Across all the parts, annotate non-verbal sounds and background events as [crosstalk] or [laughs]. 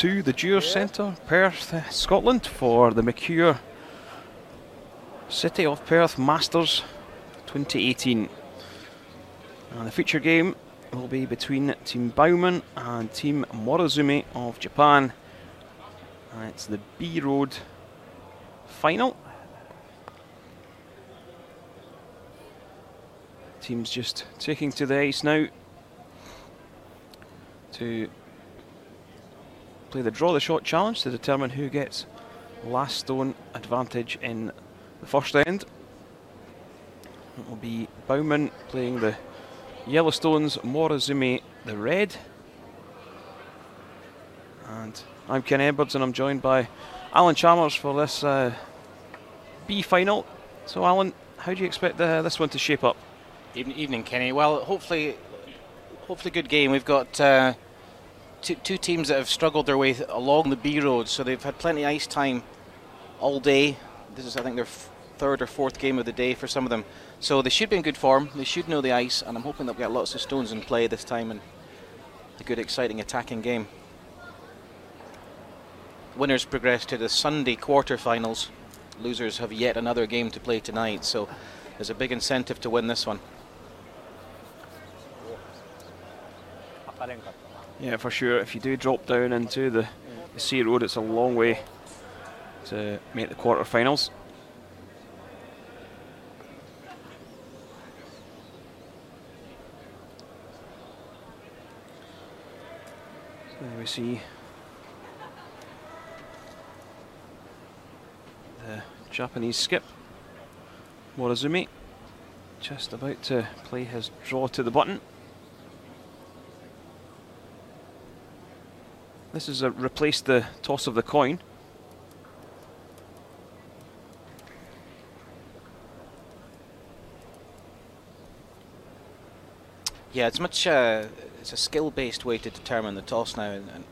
to the Dewar Centre, Perth, uh, Scotland, for the Mercure City of Perth Masters 2018. And the feature game will be between Team Baumann and Team Morozumi of Japan. And it's the B Road final. Teams just taking to the ice now to play the draw the shot challenge to determine who gets last stone advantage in the first end. It will be Baumann playing the Yellowstones, Morozumi the red. And I'm Ken Edwards and I'm joined by Alan Chalmers for this uh, B final. So, Alan, how do you expect uh, this one to shape up? Evening, evening, Kenny. Well, hopefully, hopefully, good game. We've got uh, two, two teams that have struggled their way along the B road, so they've had plenty of ice time all day. This is, I think, their f- third or fourth game of the day for some of them. So they should be in good form. They should know the ice, and I'm hoping they'll get lots of stones in play this time and a good, exciting attacking game. Winners progress to the Sunday quarterfinals. Losers have yet another game to play tonight, so there's a big incentive to win this one. Yeah, for sure. If you do drop down into the, the C road, it's a long way to make the quarterfinals. So we see the Japanese skip, Morozumi, just about to play his draw to the button. This has replaced the toss of the coin. Yeah, it's much. Uh, it's a skill-based way to determine the toss now, and, and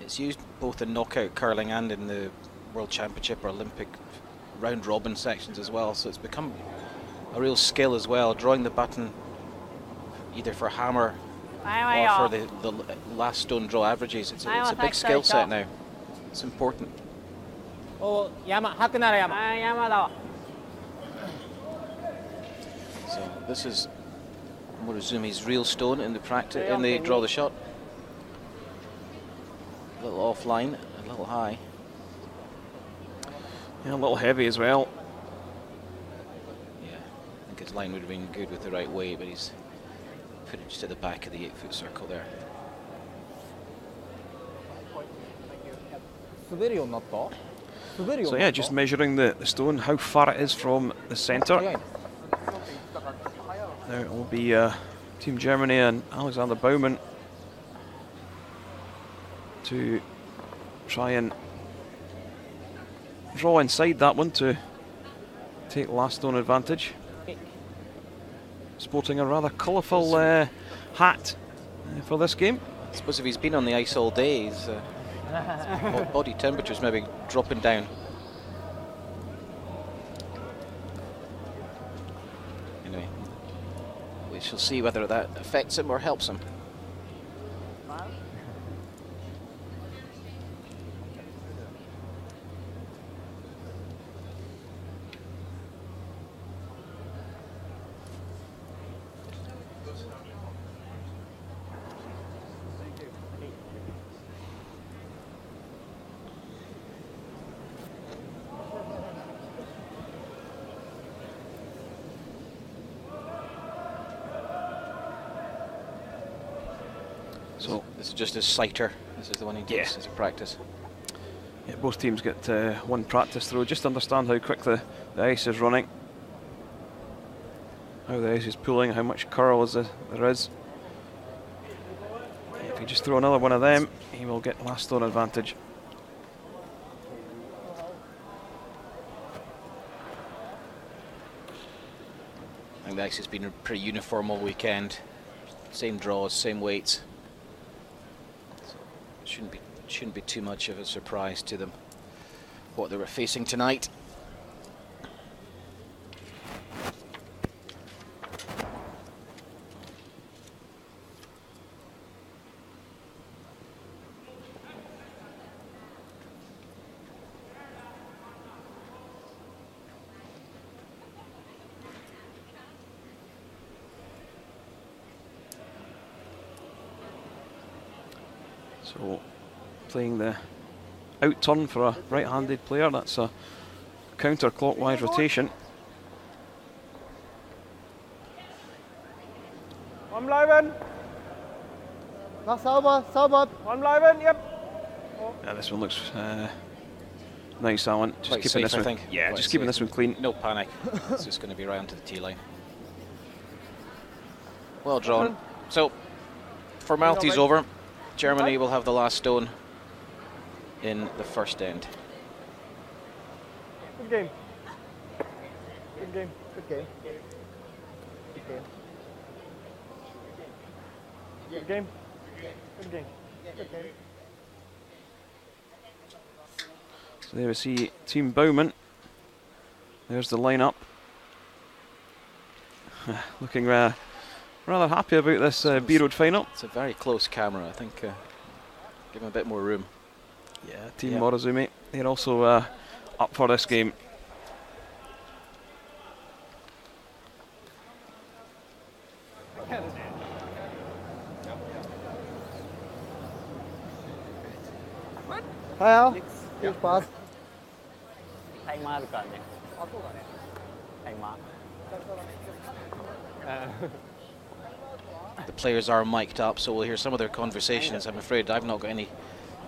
it's used both in knockout curling and in the World Championship or Olympic round robin sections as well. So it's become a real skill as well, drawing the button either for hammer or for the, the last stone draw averages. It's a, it's a big skill set now. It's important. Oh, Yama, Hakunara Yama. So this is Morozumi's real stone in the practice, in the draw the shot. A little offline, a little high. Yeah, a little heavy as well. Yeah, I think his line would have been good with the right way, but he's put it just at the back of the eight foot circle there. 滑るようになった滑るよう So にな yeah, った just measuring the, the stone, how far it is from the centre. 早いね Now it will be uh, Team Germany and Alexander Baumann to try and draw inside that one to take last stone advantage. Sporting a rather colourful uh, hat uh, for this game. I suppose if he's been on the ice all day, his uh, [laughs] bo- body temperature's maybe dropping down. Anyway, we shall see whether that affects him or helps him. So This is just his sighter. This is the one he Yeah. takes as a practice. yeah, both teams get uh, one practice throw just understand how quick the, the ice is running. How the ice is pulling, how much curl is there, there is. If you just throw another one of them, he will get last stone advantage. I think the ice has been pretty uniform all weekend. Same draws, same weights. Shouldn't be shouldn't be too much of a surprise to them what they were facing tonight. So playing the out turn for a right-handed player. That's a counter-clockwise rotation. Arm bleiben. Mach sauber, sauber. Arm bleiben. Yep. Yeah, this one looks uh, nice, Alan. Just Quite keeping safe, this I one. think. Yeah, Quite just keeping safe. this one clean. No panic. it's just going to be right onto the tee line. Well drawn. So, formalities over. Germany will have the last stone in the first end. Good game. Good game. Good game. Good game. Good game. Good game. Good game. So there we see Team Baumann. There's the lineup. [laughs] Looking uh, rather happy about this uh, B Road final. It's a very close camera. I think uh, give him a bit more room. Yeah, Team yeah. They're also uh, up for this game. Hi, Viel Spaß. [laughs] The players are mic'd up, so we'll hear some of their conversations. I'm afraid I've not got any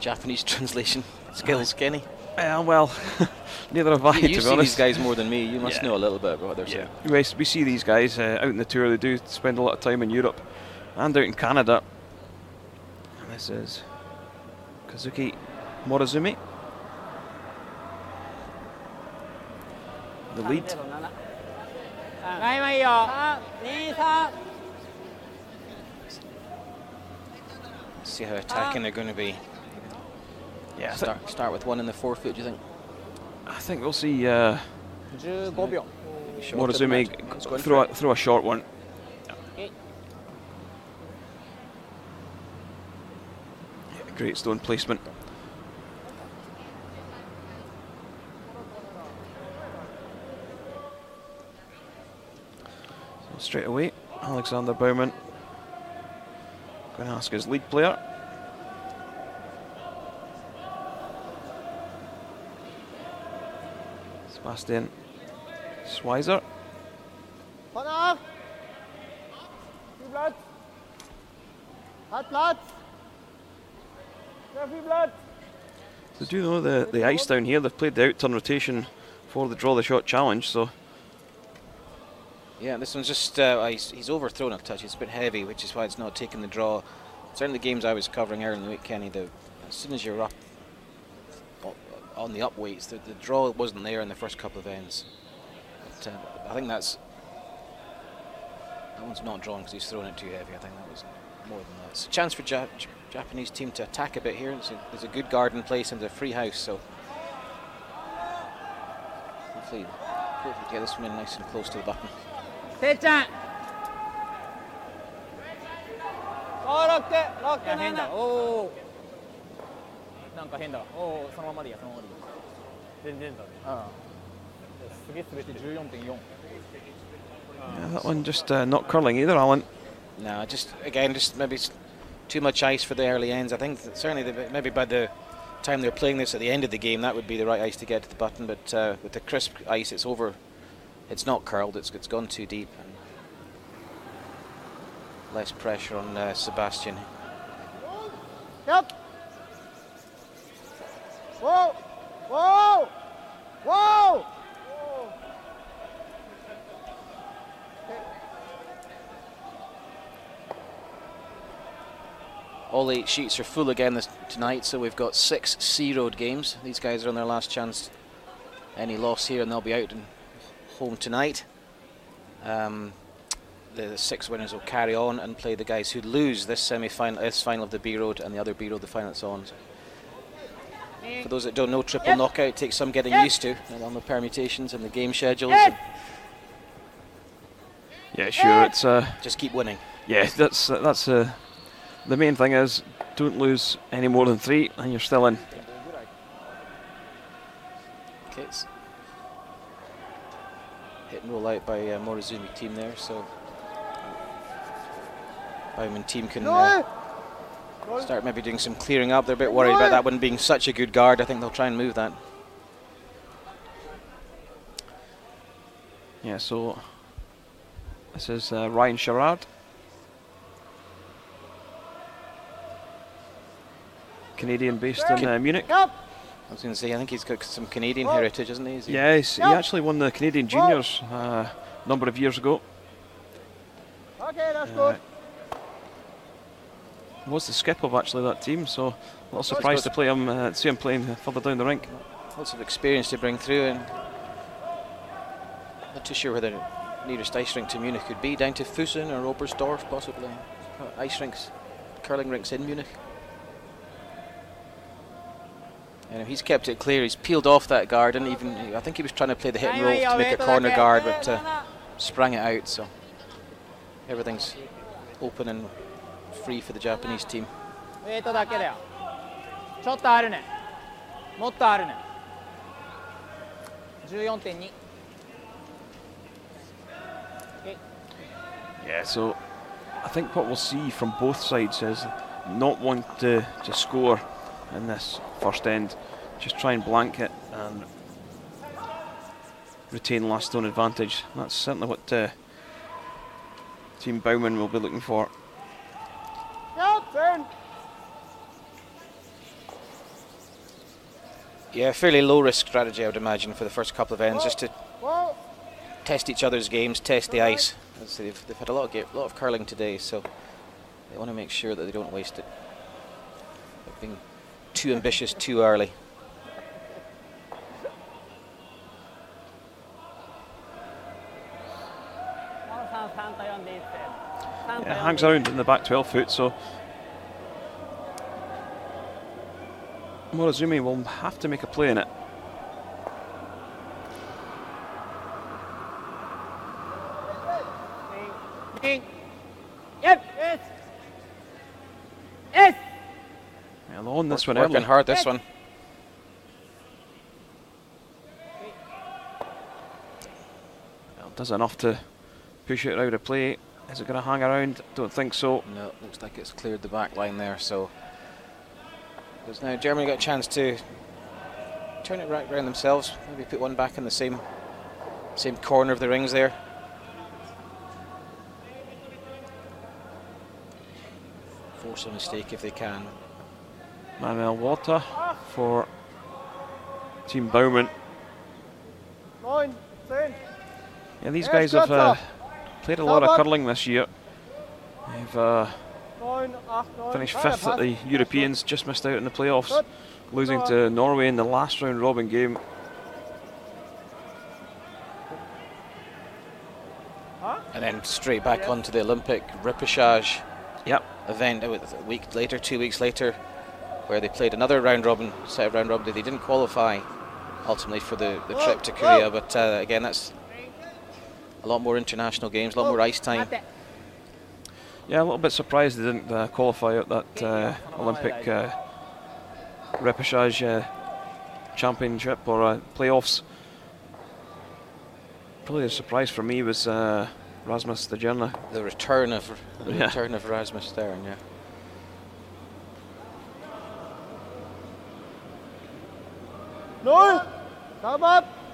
Japanese [laughs] translation skills, Kenny? Uh, well, [laughs] neither have I. You, you see honest. these guys more than me. You must yeah. know a little bit about what they're yeah. saying. We, see these guys uh, out in the tour. They do spend a lot of time in Europe and out in Canada. And this is Kazuki Morozumi, the lead. See how attacking they're going to be. Yeah, I, Start, start with one in the forefoot, do you think? I think we'll see uh, 15秒 Short to the Morozumi match. g- Let's go in throw a, throw a short one. Okay. Yeah, great stone placement. So straight away, Alexander Baumann going to ask his lead player. Sebastian Schweizer. Vorne auf. Viel Platz. Hat Platz. Sehr viel Platz. So do you know the, the ice down here? They've played the out turn rotation for the draw the shot challenge. So Yeah, this one's just, uh, he's, he's overthrown a touch. It's a bit heavy, which is why it's not taking the draw. Certainly the games I was covering earlier in the week, Kenny, the, as soon as you're up o- on the up weights. The, the draw wasn't there in the first couple of ends. But, uh, I think that's that one's not drawn because he's thrown it too heavy. I think that was more than that. It's a chance for ja- Japanese team to attack a bit here. It's a, there's a good garden place and a free house, so hopefully, hopefully get this one in nice and close to the button. Hit that. Oh, lock it, lock it, yeah, なんか変だわおおそのままでいいやそのままでいい全然だねうんすげえ滑ってる14.4 yeah, that one just uh, not curling either, Alan. No, just again, just maybe s- too much ice for the early ends. I think that certainly the, maybe by the time they're playing this at the end of the game, that would be the right ice to get to the button. But uh, with the crisp ice, it's over. It's not curled. It's it's gone too deep. And less pressure on uh, Sebastian. Yep. Whoa. Whoa. Whoa. All eight sheets are full again this tonight, so we've got six C Road games. These guys are on their last chance. Any loss here, and they'll be out and home tonight. Um, the six winners will carry on and play the guys who lose this semi-final, this final of the B Road, and the other B Road, the final that's on. So for those that don't know, triple knockout takes some getting used to, and on the permutations and the game schedules. and Yeah, sure. It's uh, just keep winning. yeah, that's uh, that's uh, the main thing is don't lose any more than three, and you're still in. Okay, it's hit and roll out by uh, Morozumi team there, so Baumann team can uh, Null. Start maybe doing some clearing up. They're a bit worried about that one being such a good guard. I think they'll try and move that. Yeah, so this is uh, Ryan Sherrard. Canadian based in uh, Munich. Yep. I was going to say, I think he's got some Canadian Oh. heritage, isn't he? Is he? Yes, he actually won the Canadian Juniors uh, a number of years ago. Okay, that's Uh, good. Was the skip of actually that team, so a little surprised to play him, uh, see him playing further down the rink. Lots of experience to bring through, and not too sure where the nearest ice rink to Munich could be. Down to Fussen or Oberstdorf, possibly. Ice rinks, curling rinks in Munich. And he's kept it clear. He's peeled off that guard, and even I think he was trying to play the hit and roll to make a corner guard, but uh, sprang it out. So everything's open and free for the Japanese team. Yeah, so I think what we'll see from both sides is not want to, to score in this first end, just try and blanket and retain last stone advantage. That's certainly what uh, Team Baumann will be looking for. Yeah, fairly low risk strategy, I would imagine, for the first couple of ends, just to test each other's games, test the ice. As they've, they've had a lot of ga- lot of curling today, so they want to make sure that they don't waste it. By being too ambitious too early. Yeah, hangs around in the back 12 foot, so Morozumi will have to make a play in it. Yep. Yes. Yes. Yeah, they'll this one Working early. hard this one. Well, does enough to push it out of play. Is it going to hang around? Don't think so. No, looks like it's cleared the back line there. So there's now Germany got a chance to turn it right around themselves. Maybe put one back in the same same corner of the rings there. Force a mistake if they can. Manuel Walter for Team Baumann. Neun, zehn. Yeah, these guys have uh, played a lot of Sauber. curling this year. They've uh, Neun, acht, neun. Finished fifth at the Europeans, just missed out in the playoffs, losing to Norway in the last round robin game. And then straight back onto the Olympic repechage Yep. event a week later, two weeks later, where they played another round robin, set of round robin. They didn't qualify ultimately for the, the trip to Korea, but uh, again, that's a lot more international games, a lot more ice time. Yeah, a little bit surprised they didn't uh, qualify at that uh, Olympic uh, repechage uh, championship or uh, playoffs. Probably a surprise for me was uh, Rasmus Stjerne. The return of the yeah. return of Rasmus Stjerne, yeah. No, Come up!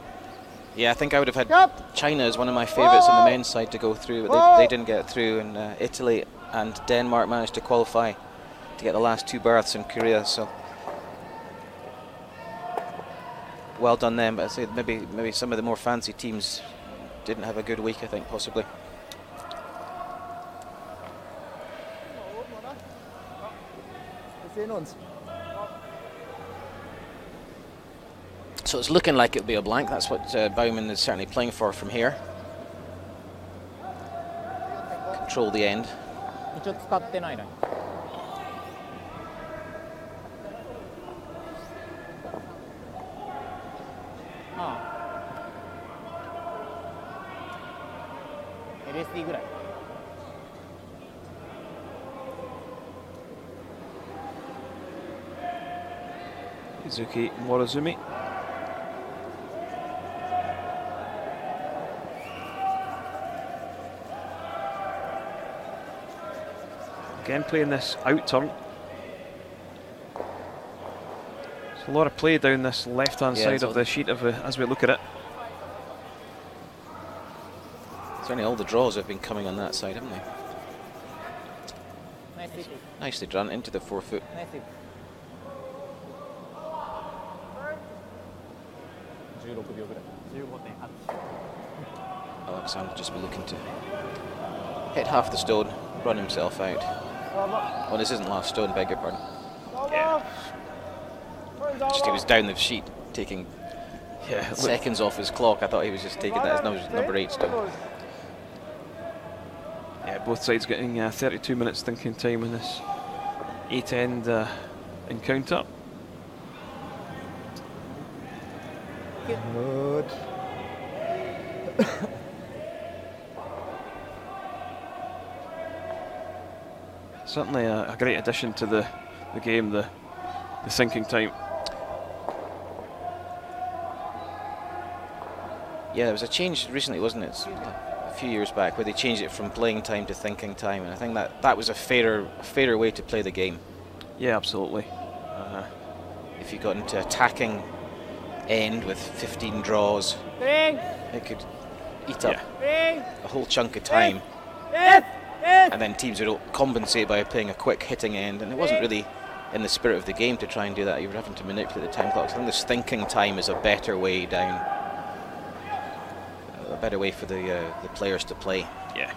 Yeah, I think I would have had Yep. China as one of my favourites on the men's side to go through, but they, they didn't get through, and uh, Italy and Denmark managed to qualify to get the last two berths in Korea. So well done them. But I say maybe maybe some of the more fancy teams didn't have a good week. I think possibly. Wir sehen uns. So it's looking like it'll be a blank. That's what uh, Baumann is certainly playing for from here. Control the end. LSD Morozumi Again, playing this out turn. There's a lot of play down this left hand yeah, side of the sheet of as we look at it. Certainly, all the draws have been coming on that side, haven't they? Nicely, drawn into the four foot. Alexander just be looking to hit half the stone, run himself out. Well, this isn't last stone, beg your pardon. Yeah. Just he was down the sheet, taking Yeah, seconds off his clock. I thought he was just taking that as number, number eight stone. yeah, both sides getting uh, 32 minutes thinking time in this eight-end uh, encounter. certainly a, a great addition to the, the game, the, the sinking time. Yeah, there was a change recently, wasn't it? A few years back, where they changed it from playing time to thinking time, and I think that that was a fairer, fairer way to play the game. Yeah, absolutely. Uh, if you got into attacking end with 15 draws, it could eat up yeah. a whole chunk of time and then teams would compensate by playing a quick hitting end, and it wasn't really in the spirit of the game to try and do that. You were having to manipulate the time clocks. I think this thinking time is a better way down, a better way for the uh, the players to play. yeah.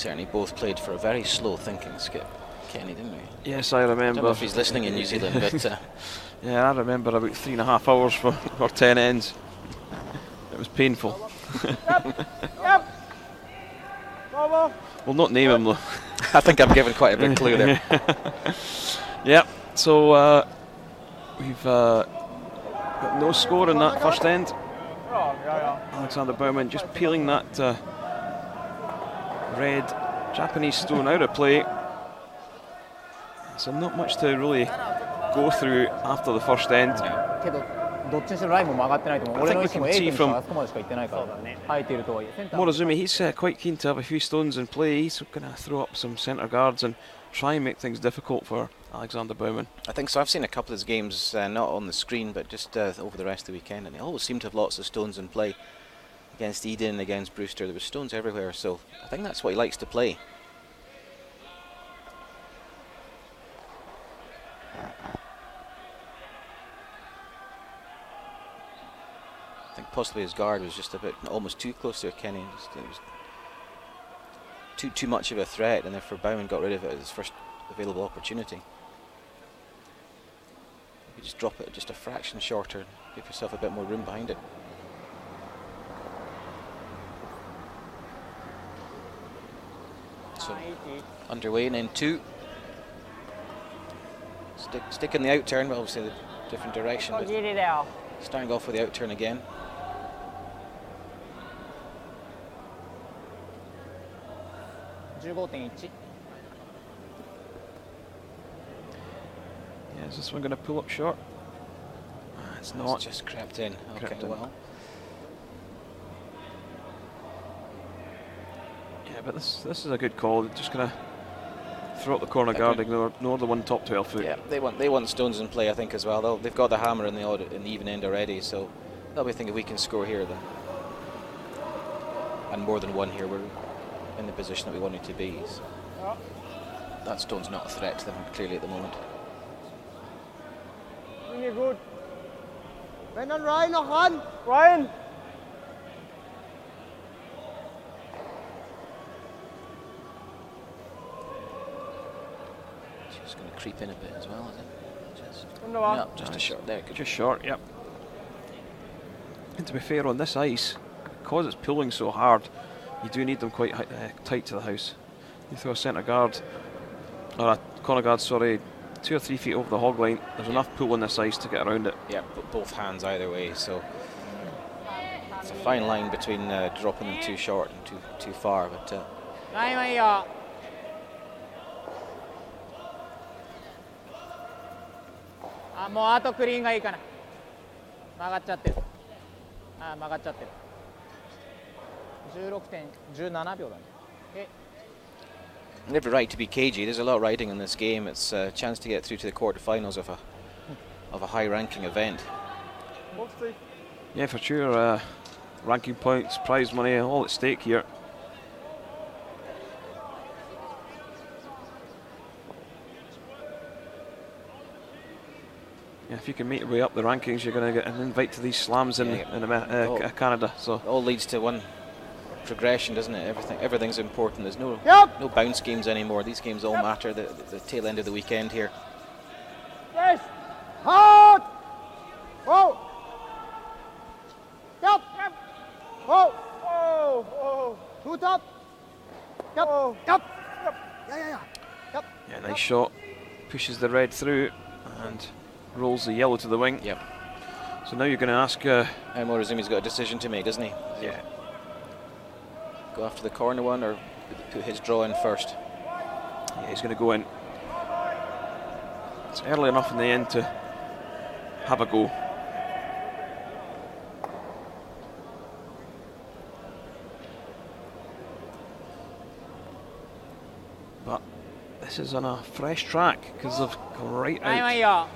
Certainly both played for a very slow thinking skip, Kenny, didn't we? Yes, I I don't remember. know if he's listening in New Zealand, but uh, [laughs] Yeah, I remember about three and a half hours for, for 10 ends. It was painful. Yep. [laughs] Bravo. We'll not name him though. I think I've given quite a big clue there. [laughs] Yep, so uh, we've uh, got no score in that first end. Alexander Baumann just peeling that uh, red Japanese stone out of play. So not much to really go through after the first end. I think we can see from Morozumi, he's uh, quite keen to have a few stones in play. He's going to throw up some centre guards and try and make things difficult for Alexander Baumann. I think so. I've seen a couple of his games, uh, not on the screen, but just uh, over the rest of the weekend, and he always seemed to have lots of stones in play. Against Edin, against Brewster, there were stones everywhere. So I think that's what he likes to play. I think possibly his guard was just a bit almost too close there, Kenny. It was too too much of a threat, and therefore Baumann got rid of it at his first available opportunity. You just drop it just a fraction shorter, give yourself a bit more room behind it. So underway and in two. Stick, stick in the out turn, but obviously the different direction. But starting off with the out turn again. Yeah, is this one going to pull up short? Ah, it's not. It's just crept in. Crept okay, in. well. Yeah, but this this is a good call. They're just going to throw up the corner Yeah, guard, good. ignore, ignore the one top 12 foot. Yeah, they want they want stones in play, I think, as well. They'll, they've got the hammer in the odd, in the even end already, so they'll be thinking we can score here, then and more than one here, we're in the position that we wanted to be. So Ja. that stone's not a threat to them clearly at the moment. Inge gut. Wenn dann Ryan noch ran. Ryan. Just going to creep in a bit as well, is it? Just, Wunderbar. no, just a Nice. shot there. Good. Just short, yep. And to be fair, on this ice, because it's pulling so hard, you do need them quite hi- uh, tight to the house. You throw a centre guard, or a corner guard, sorry, two or three feet over the hog line, there's enough pull on this ice to get around it. Yeah, but both hands either way. So it's a fine line between uh, dropping them too short and too too far. But uh, あもうあとクリーンがいいかな曲がっちゃってるあ曲がっちゃってる16.17秒だねえ Never right to be cagey. There's a lot of riding in this game. It's a chance to get through to the quarterfinals of a of a high-ranking event. Box three. Yeah, for sure. Uh, ranking points, prize money, all at stake here. Yeah, if you can make your way up the rankings, you're going to get an invite to these slams in, Yeah. in Amer- uh, Oh. Canada. So It all leads to one progression, doesn't it? Everything everything's important. There's no Yep. no bounce games anymore. These games all matter. The, the, the tail end of the weekend here. Yes. Hard. Oh. Yep. yep, Oh. Oh, oh, Two top. Yep. oh. Yep. Yeah, yeah, yeah. Yep. yeah, nice shot. Pushes the red through and rolls the yellow to the wing. Yep. So now you're going to ask. Uh, and Morozumi's got a decision to make, doesn't he? Yeah. Go after the corner one or put his draw in first? Yeah, he's going to go in. It's early enough in the end to have a go. But this is on a fresh track because of great. come out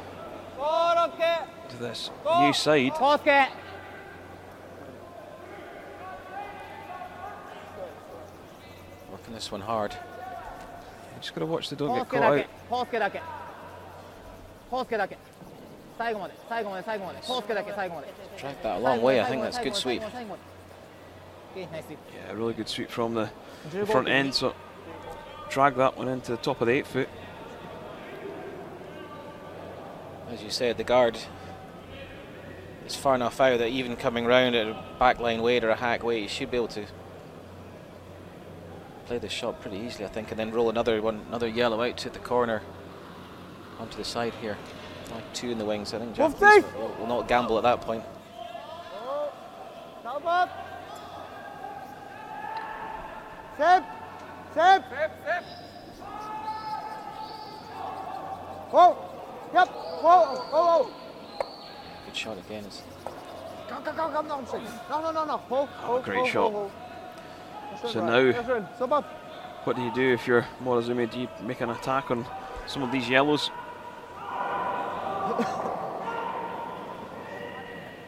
to this new side. コウスケ Working this one hard. Just got to watch they don't コウ get スケ caught だ out. けコウスケだけコウスケだけ最後まで最後まで最後までコウスケだけ最後まで Dragged that a long way. I think that's good sweep. Okay, nice sweep. Yeah, a really good sweep from the, the 15 front end. So drag that one into the top of the eight foot. As you said, the guard is far enough out that even coming round at a backline weight or a hack weight, you should be able to play the shot pretty easily, I think, and then roll another one, another yellow out to the corner, onto the side here. Like two in the wings. I think Move Japanese safe. will, will not gamble at that point. Stop up. Save. Save. Whoa. Yep. Whoa. Whoa. Whoa. Good shot again. It's Come, come, come, come down. No, no, no, no. Hold, oh, hold, great hold, shot. hold, hold. So right. now, Yes, right. What do you do if you're Morozumi? Do you make an attack on some of these yellows? [laughs]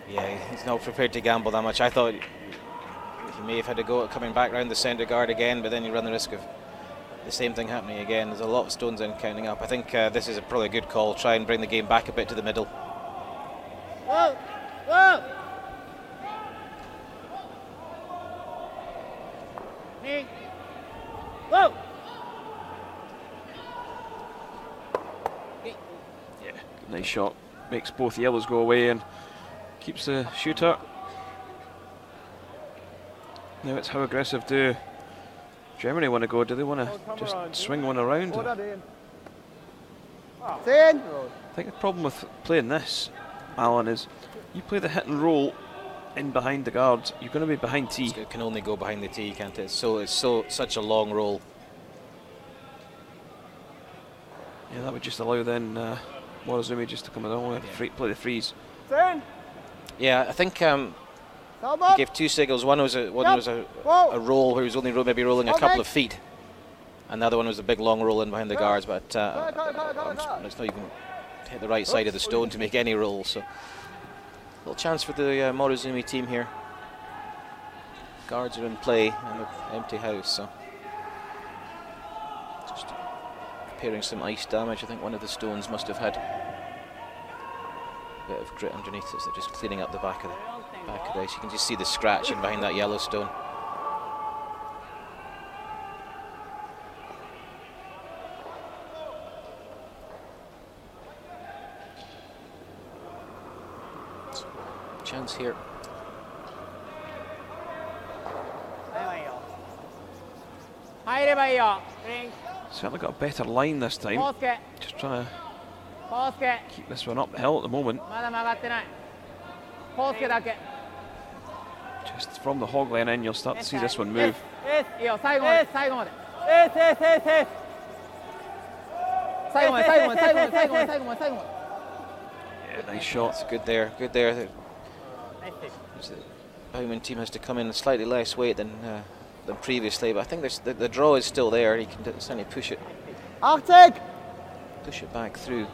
Yeah, he's not prepared to gamble that much. I thought he may have had to go at coming back round the centre guard again, but then you run the risk of the same thing happening again. There's a lot of stones in counting up. I think uh, this is a probably a good call. Try and bring the game back a bit to the middle. Whoa! Whoa! Whoa! Yeah, nice shot. Makes both yellows go away and keeps the shooter. Now it's how aggressive do Germany want to go? Do they want Oh, to just around. swing one around? Hold that in. Sin. I think the problem with playing this, Alan, is you play the hit and roll in behind the guard, you're going to be behind T. It can only go behind the tee, can't it? So it's so such a long roll. Yeah, that would just allow then uh, Morozumi just to come along and Yeah. free, play the freeze. Sin. Yeah, I think um, Stop he gave two signals. One was a one Yep. was a, a roll where he was only ro- maybe rolling a couple of feet, and the other one was a big long roll in behind the guards. But uh, it's not even hit the right side of the stone to make any roll. So little chance for the uh, Morozumi team here. Guards are in play and an empty house, so just preparing some ice damage. I think one of the stones must have had a bit of grit underneath it, so they're just cleaning up the back of the back of the ice. You can just see the scratching behind that yellow stone. Chance here. はいいいよ入ればいいよクリーン Certainly got a better line this コ time. ウスケ Just trying to コウスケ keep this one up the hill at the moment. まだ曲がってないコウスケだけ Just from the hog line in, you'll start to see this one move. Yeah, nice shot. It's good there, good there. The Baumann team has to come in a slightly less weight than uh, than previously, but I think the, the, draw is still there. He can certainly push it. Artig! Push it back through.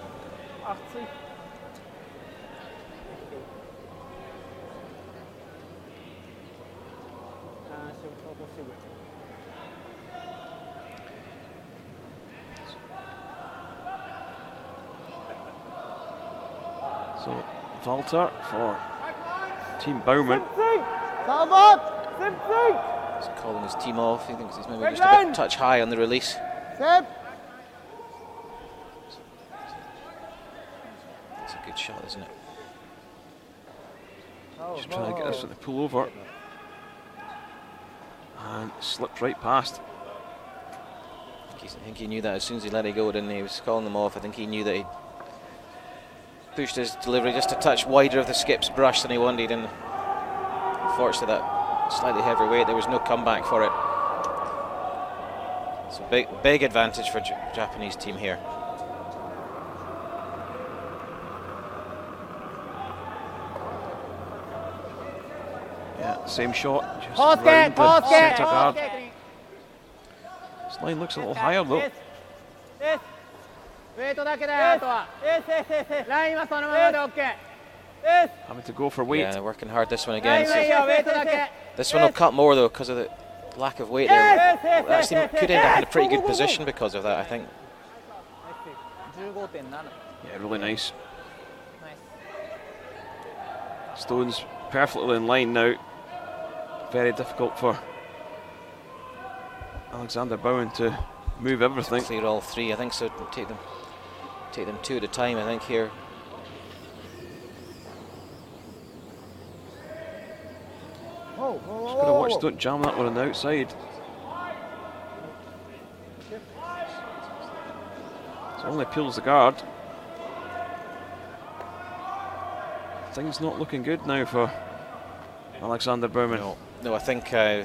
Shoot, auto shoot. So Walter for Team Baumann. Sauber! Sim! He's calling his team off. He thinks he's maybe just a bit touch high on the release. It's a good shot, isn't it? Oh, Just trying to get this one oh. to pull over. And slipped right past. I think, I think he knew that as soon as he let it go, didn't he? He was calling them off. I think he knew that he pushed his delivery just a touch wider of the skip's brush than he wanted, and unfortunately, that slightly heavier weight, there was no comeback for it. It's a big, big advantage for J- Japanese team here. Yeah, same shot. Just Post round it, the post it, guard. post. This line looks a little higher though. ウェイトだけだよ、あとは。ラインはそのままで OK。Having to go for weight. Yeah, working hard this one again. So this one will cut more though because of the lack of weight there. Actually, could end up in a pretty good position because of that, I think. Yeah, really nice. Stones perfectly in line now. Very difficult for Alexander Baumann to move everything. Clear all three, I think so. Take them take them two at a time. I think here. Oh, oh, Just gotta watch, don't jam that one on the outside. So only peels the guard. Things not looking good now for Alexander Baumann. No, no. I think uh,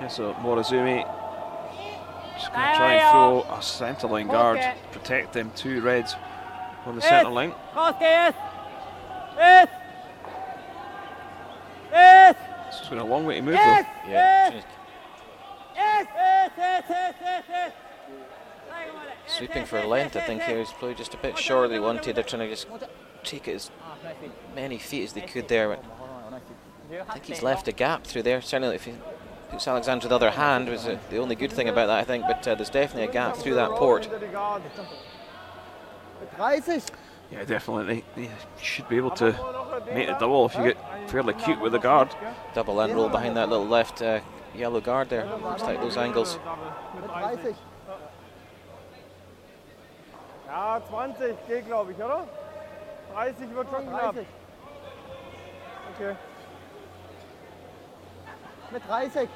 Yeah, so Morozumi just going to try and throw a centre line guard, protect them two reds on the centre line. It's been a long way to move though. Yeah. Sweeping for length, I think he was probably just a bit shorter they wanted. They're trying to just take it as many feet as they could there. I think he's left a gap through there. Certainly, if he puts Alexander the other hand, was uh, the only good thing about that, I think. But uh, there's definitely a gap through that port. Yeah, definitely. They should be able to make the double if you get fairly cute with the guard. Double end roll behind that little left uh, yellow guard there. Looks like those angles. Mit 30. Ja, 20 geht, glaube ich, oder? 30 wird schon knapp. 30. Okay. Mit 30.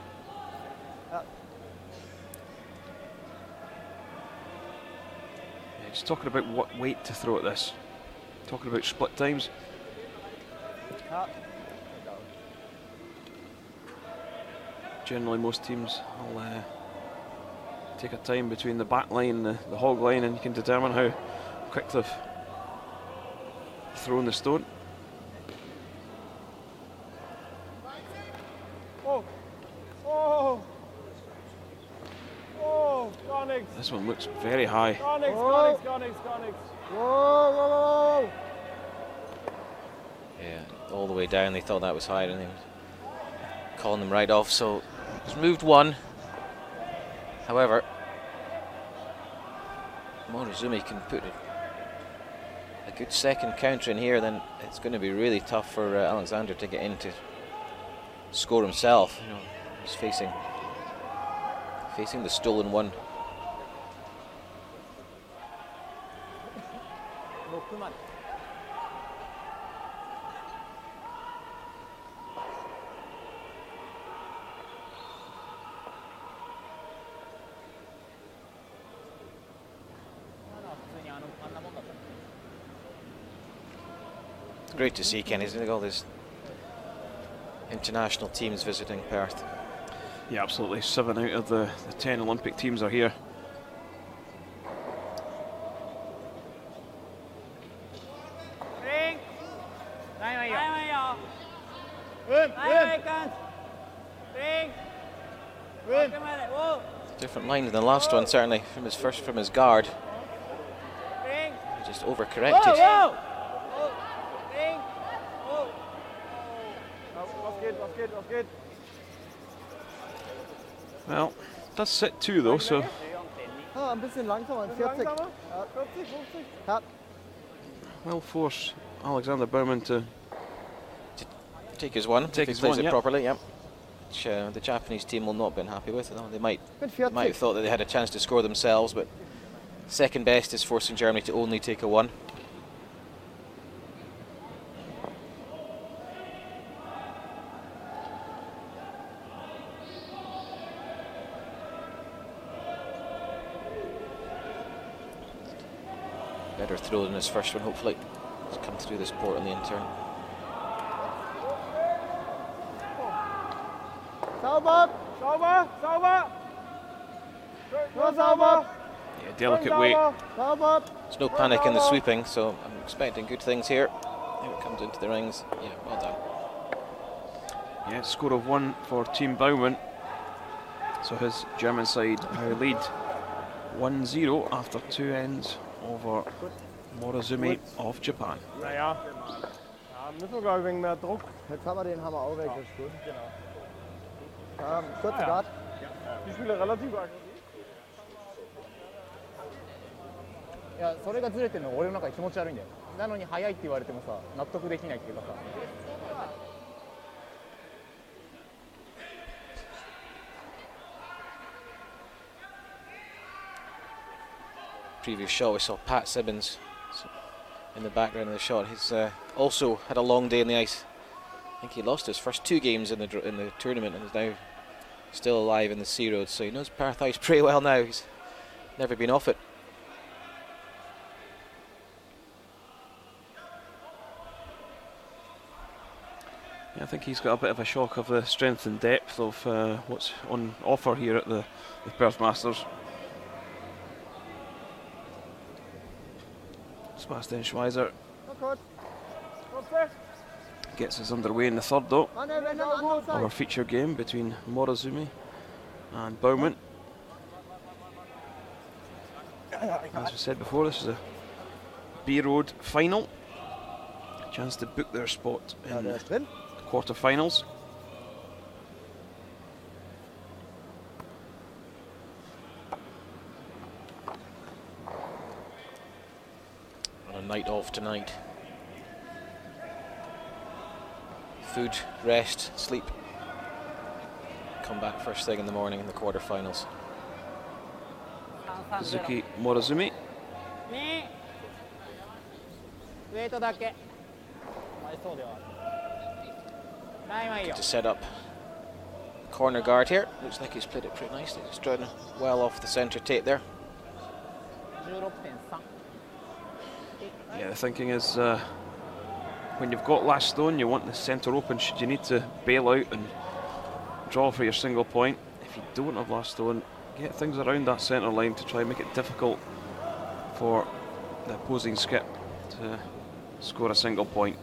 Just talking about what weight to throw at this. Talking about split times. Generally, most teams will uh, take a time between the back line and the, the hog line, and you can determine how quick they've thrown the stone. Oh. Oh. Oh, gar nichts. This one looks very high. Oh. Whoa, whoa, whoa, whoa. Yeah, all the way down. They thought that was high, and he was calling them right off. So he's moved one. However, Morozumi can put a, a good second counter in here. Then it's going to be really tough for uh, Alexander to get in to score himself. You know, He's facing facing the stolen one. great to see Kenny, isn't it? All these international teams visiting Perth. Yeah, absolutely. Seven out of the, the ten Olympic teams are here. Different line than the last one, certainly from his first from his guard. Just overcorrected. Whoa, whoa. Was geht, was geht. Well, does sit two though, so 14.2 Ah, ein bisschen langsamer, 40. Langsamer? Ja. 40, 50? Ja. will force Alexander Baumann to Take his one. Take if he his plays one, it yep. properly. Yep. Which uh, the Japanese team will not have been happy with. No, They might They might have thought that they had a chance to score themselves, but second best is forcing Germany to only take a one. Better throw than his first one, hopefully. He's come through this port on the in-turn. Sauber! Sauber, sauber! Nur sauber! yeah, delicate weight. There's no panic in the sweeping, so I'm expecting good things here. Here it comes into the rings. Yeah, well done. Yeah, score of one for Team Baumann. So his German side now lead 1-0 after two ends over Morozumi of Japan. Naja, da müssen wir, glaube ich, wegen mehr Druck. Jetzt haben wir den Hammer auch weg, das ist gut. Ähm, kurze Ah, ja. Guard. Die Spiele relativ aggressiv. いやそれがずれてるのが俺の中で気持ち悪いんだよなのに速いって言われてもさ納得できないっていうかさ previous shot, we saw Pat Simmons s- in the background of the shot. He's uh, also had a long day in the ice. I think he lost his first two games in the dr- in the tournament and is now still alive in the C Road. So he knows Perth ice [laughs] pretty well now. He's never been off it. I think he's got a bit of a shock of the strength and depth of uh, what's on offer here at the, the Perth Masters. Sebastian Schweizer Noch kurz. Gets us underway in the third though. Mann, ey, wenn dann andere of our feature game between Morozumi and Baumann. As we said before, this is a B Road final. Chance to book their spot in the quarterfinals. On a night off tonight. Food, rest, sleep. Come back first thing in the morning in the quarterfinals. 330 Suzuki Morozumi. 2ウェイトだけありそうではあるタイムはいいよ to set up corner guard here. Looks like he's played it pretty nicely. Just drawn well off the centre tape there. 16.3 Yeah, the thinking is uh, when you've got last stone, you want the centre open should you need to bail out and draw for your single point. If you don't have last stone, get things around that centre line to try and make it difficult for the opposing skip to score a single point.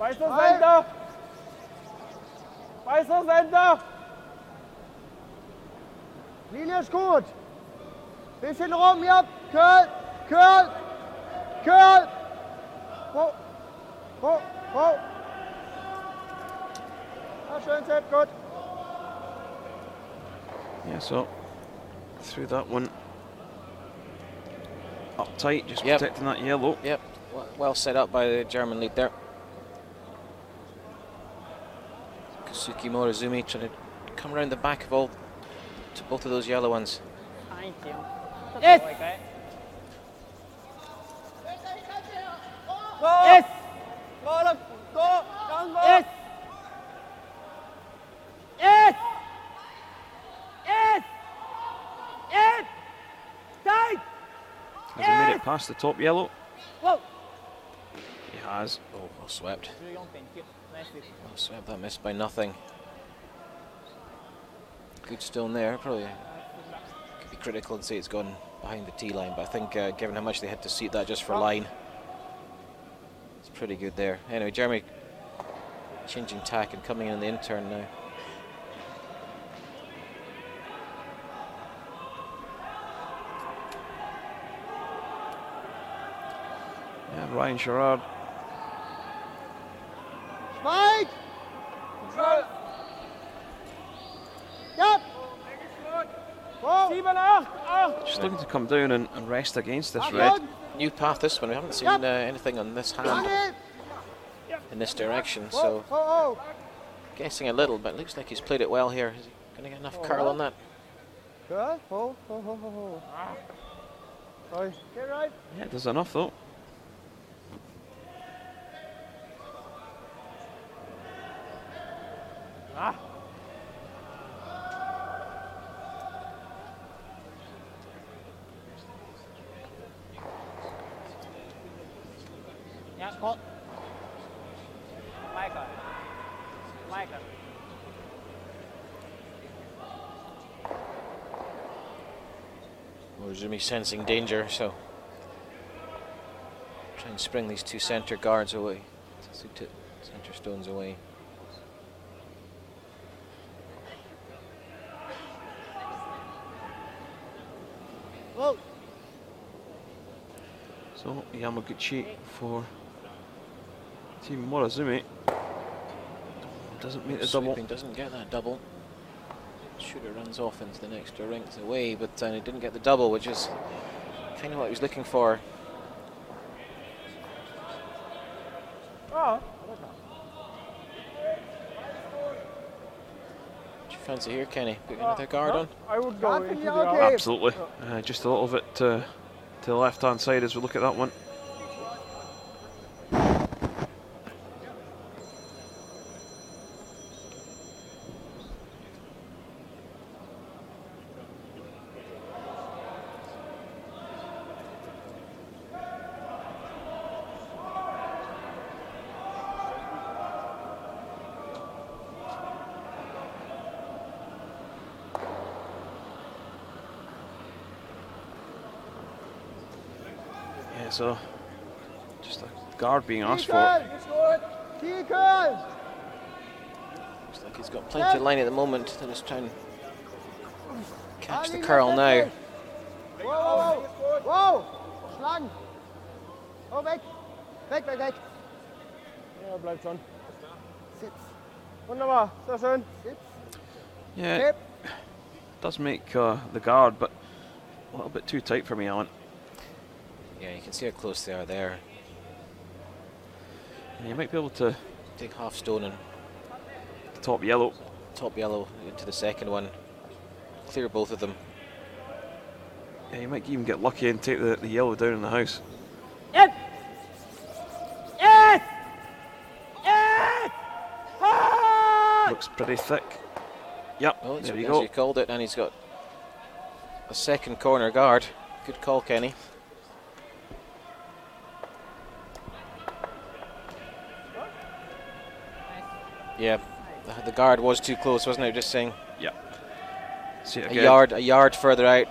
Weißer Center! Weißer Center! Linie ist gut. Bisschen rum, ja. Kürz, Curl, curl, curl. Oh, oh, Ah, schön, Sepp, good. Yeah, so through that one up tight, just yep. protecting that yellow. Yep, well set up by the German lead there. Kasuki Morozumi trying to come around the back of all to both of those yellow ones. Thank you. Yes. Yes. Go. Go. Yes. Yes. Yes. Yes. Yes. Right. エス Has he made it past the top yellow? Whoa. He has. Oh, well swept. Well swept, that missed by nothing. Good still there, probably critical and say it's gone behind the tee line, but I think uh, given how much they had to seat that just for line, it's pretty good there. Anyway, Germany changing tack and coming in on the in-turn now. Yeah, Ryan Sherrard. Spike! Yep! Go! 7, 8, 8. Just looking to come down and, and rest against this red. New path this one. We haven't seen uh, anything on this hand in this direction, so guessing a little, but looks like he's played it well here. Is he going to get enough curl on that? Right. Yeah, there's enough though. Morozumi sensing danger, so try and spring these two centre guards away. Two centre stones away. Whoa. So Yamaguchi for Team Morozumi. Doesn't make the double. Sweeping doesn't get that double. Shooter runs off into the next rings away, but uh, he didn't get the double, which is kind of what he was looking for. What do you fancy here, Kenny? Putting another guard no, on? I would go Back into in the the arm. arcade. Absolutely. Uh, just a little bit to, to the left hand side as we look at that one. Yeah, so just a guard being asked for. Deacon! Deacon! Looks like he's got plenty of line at the moment. They're just trying to catch the curl now. Whoa, whoa, whoa! Whoa! Schlagen! Oh, weg! Weg, weg, weg! Ja, bleibt schon. Sitz! Wunderbar, sehr schön. Sitz! Yeah, Tip! does make uh, the guard, but a little bit too tight for me, Alan. Yeah, you can see how close they are there. And you might be able to take half stone and top yellow. Top yellow into the second one. Clear both of them. Yeah, you might even get lucky and take the, the yellow down in the house. Yep. Yes. Yes. Ah! Looks pretty thick. Yep. Oh, there you go. He called it, and he's got a second corner guard. Good call, Kenny. Yeah, the, the guard was too close, wasn't it? Just saying Yeah. See it a yard, a yard further out.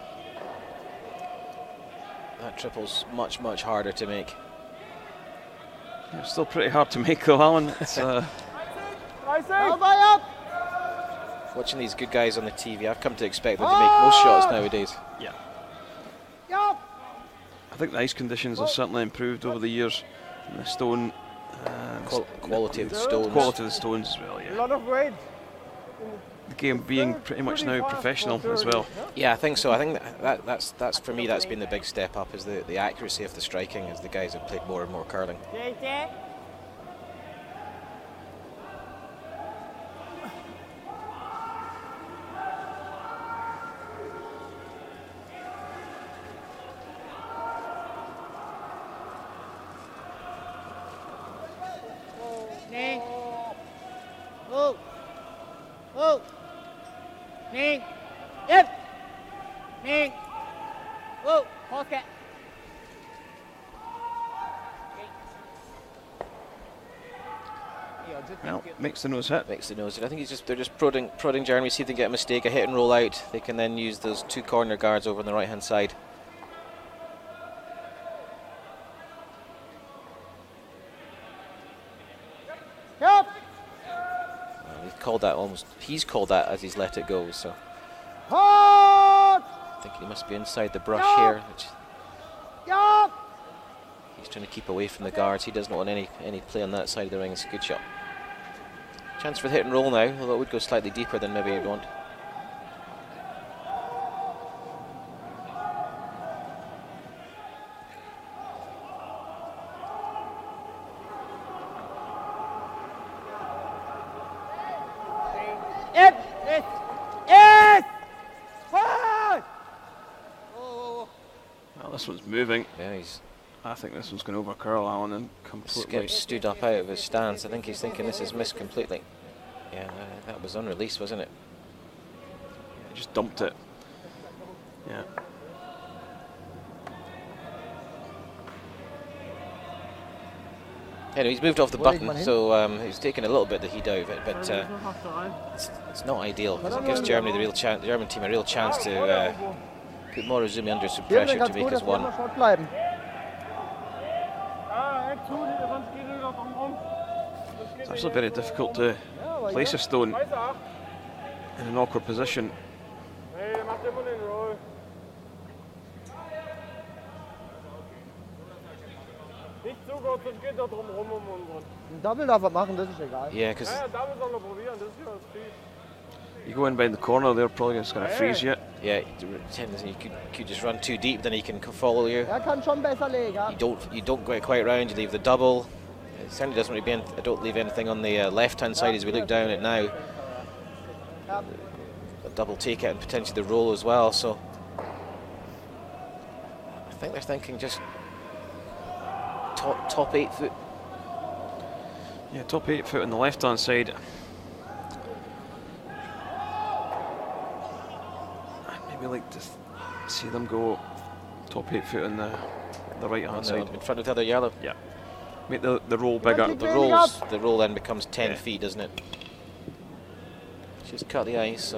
That triple's much, much harder to make. Yeah, still pretty hard to make though, Alan. [laughs] It's, uh, 30. Dabei ab! Watching these good guys on the TV, I've come to expect them to make most shots nowadays. yeah. Ja! I think the ice conditions have certainly improved over the years. And the stone, Qual- quality of the stones. quality of the stones as well. A Yeah. lot of weight. The game being pretty much now professional as well. Yeah, I think so. I think that, that that's that's for me. That's been the big step up is the, the accuracy of the striking as the guys have played more and more curling. Makes the nose hit. Makes the nose. Hit. I think he's just they're just prodding prodding Germany, see if they get a mistake, a hit and roll out. They can then use those two corner guards over on the right hand side. Yep. Well, he's called that almost. He's called that as he's let it go. So Hard. I think he must be inside the brush Yeah. here. Which Yep. he's trying to keep away from the guards. He doesn't want any any play on that side of the ring. It's a good shot. Chance for the hit and roll now, although it would go slightly deeper than maybe he'd want. Yes! Yes! Yes! Hard! Oh, Well, this one's moving. Yeah, he's I think this one's going to overcurl Alan and completely. Skip stood up out of his stance. I think he's thinking this is missed completely. Yeah, uh, that was unreleased, wasn't it? He just dumped it. Yeah. Anyway, he's moved off the button, so um, he's taken a little bit of the heat out of it, but uh, it's, it's not ideal because it gives Germany the real chance, the German team a real chance to uh, put Morozumi under some pressure to make gut, us one. immer short bleiben. Ah, echt zu, sonst geht er wieder drum rum. Das geht It's actually very difficult to place a stone in an awkward position. Nee, der macht immer den Roll. Nicht zu kurz, sonst geht drum rum unseren. ein Double darf er machen, das ist egal. Yeah, because Ja, ja, da müssen wir probieren, das hier ist fies. You go in behind the corner, they're probably just going to freeze you. yeah, you could, could just run too deep, then he can follow you. Er kann schon besser legen. You don't you don't go quite round. You leave the double. It certainly doesn't really be. Any, I don't leave anything on the uh, left hand side as we look down it now. A double take it and potentially the roll as well. So I think they're thinking just top top eight foot. Yeah, top eight foot on the left hand side. I'd maybe like to see them go top eight foot on the the right hand side. in front of the other yellow. Yeah. Make the, the roll bigger. The Building rolls the roll then becomes ten Yeah. feet, doesn't it? She's cut the ice, so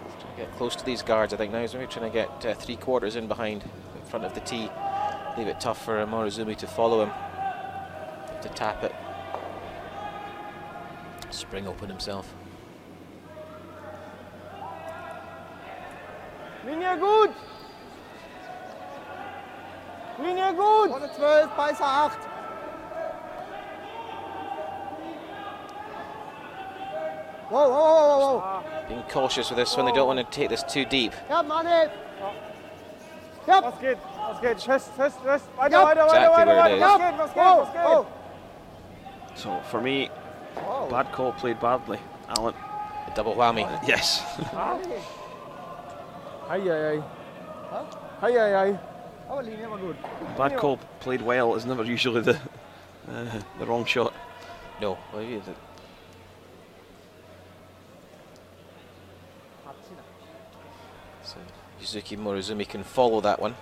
trying to get close to these guards. I think now he's maybe trying to get uh, three quarters in behind, in front of the tee. Leave it tough for uh, Morozumi to follow him, to tap it. Spring open himself. Linie gut! Linie gut! Vorne 12, Beißer 8. Wow, wow, wow, wow, wow. Being cautious with this one, they don't want to take this too deep. Ja, Manni. Ja, Was geht? Was geht? Fest, fest, fest. Weiter, Ja. weiter, weiter, Exactly weiter, where it weiter. is. Was geht? Was geht? oh, Was geht? oh. So for me, oh. bad call played badly. Alan. A double whammy. Yes. Hi, hei, hei. Hei, hei, hei. Aber Linie war gut. bad call played well is never usually the uh, the wrong shot. No. Well, you- the- So Yusuke Morozumi can follow that one.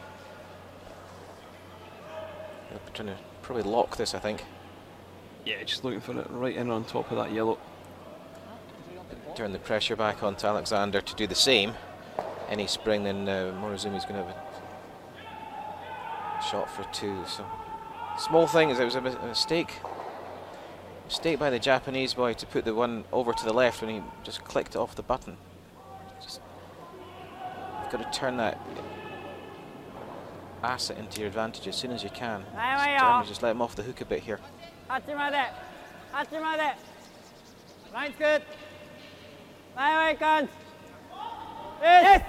They're trying to probably lock this, I think. Yeah, just looking for it right in on top of that yellow. Turn the pressure back onto Alexander to do the same. Any spring, then uh, Morozumi's going to have a Shot for two. So small thing is it was a mistake. Mistake by the Japanese boy to put the one over to the left when he just clicked off the button. Just you've got to turn that asset into your advantage as soon as you can. Just, just let him off the hook a bit here. Line's good. Line away, guns. Yes. Yes.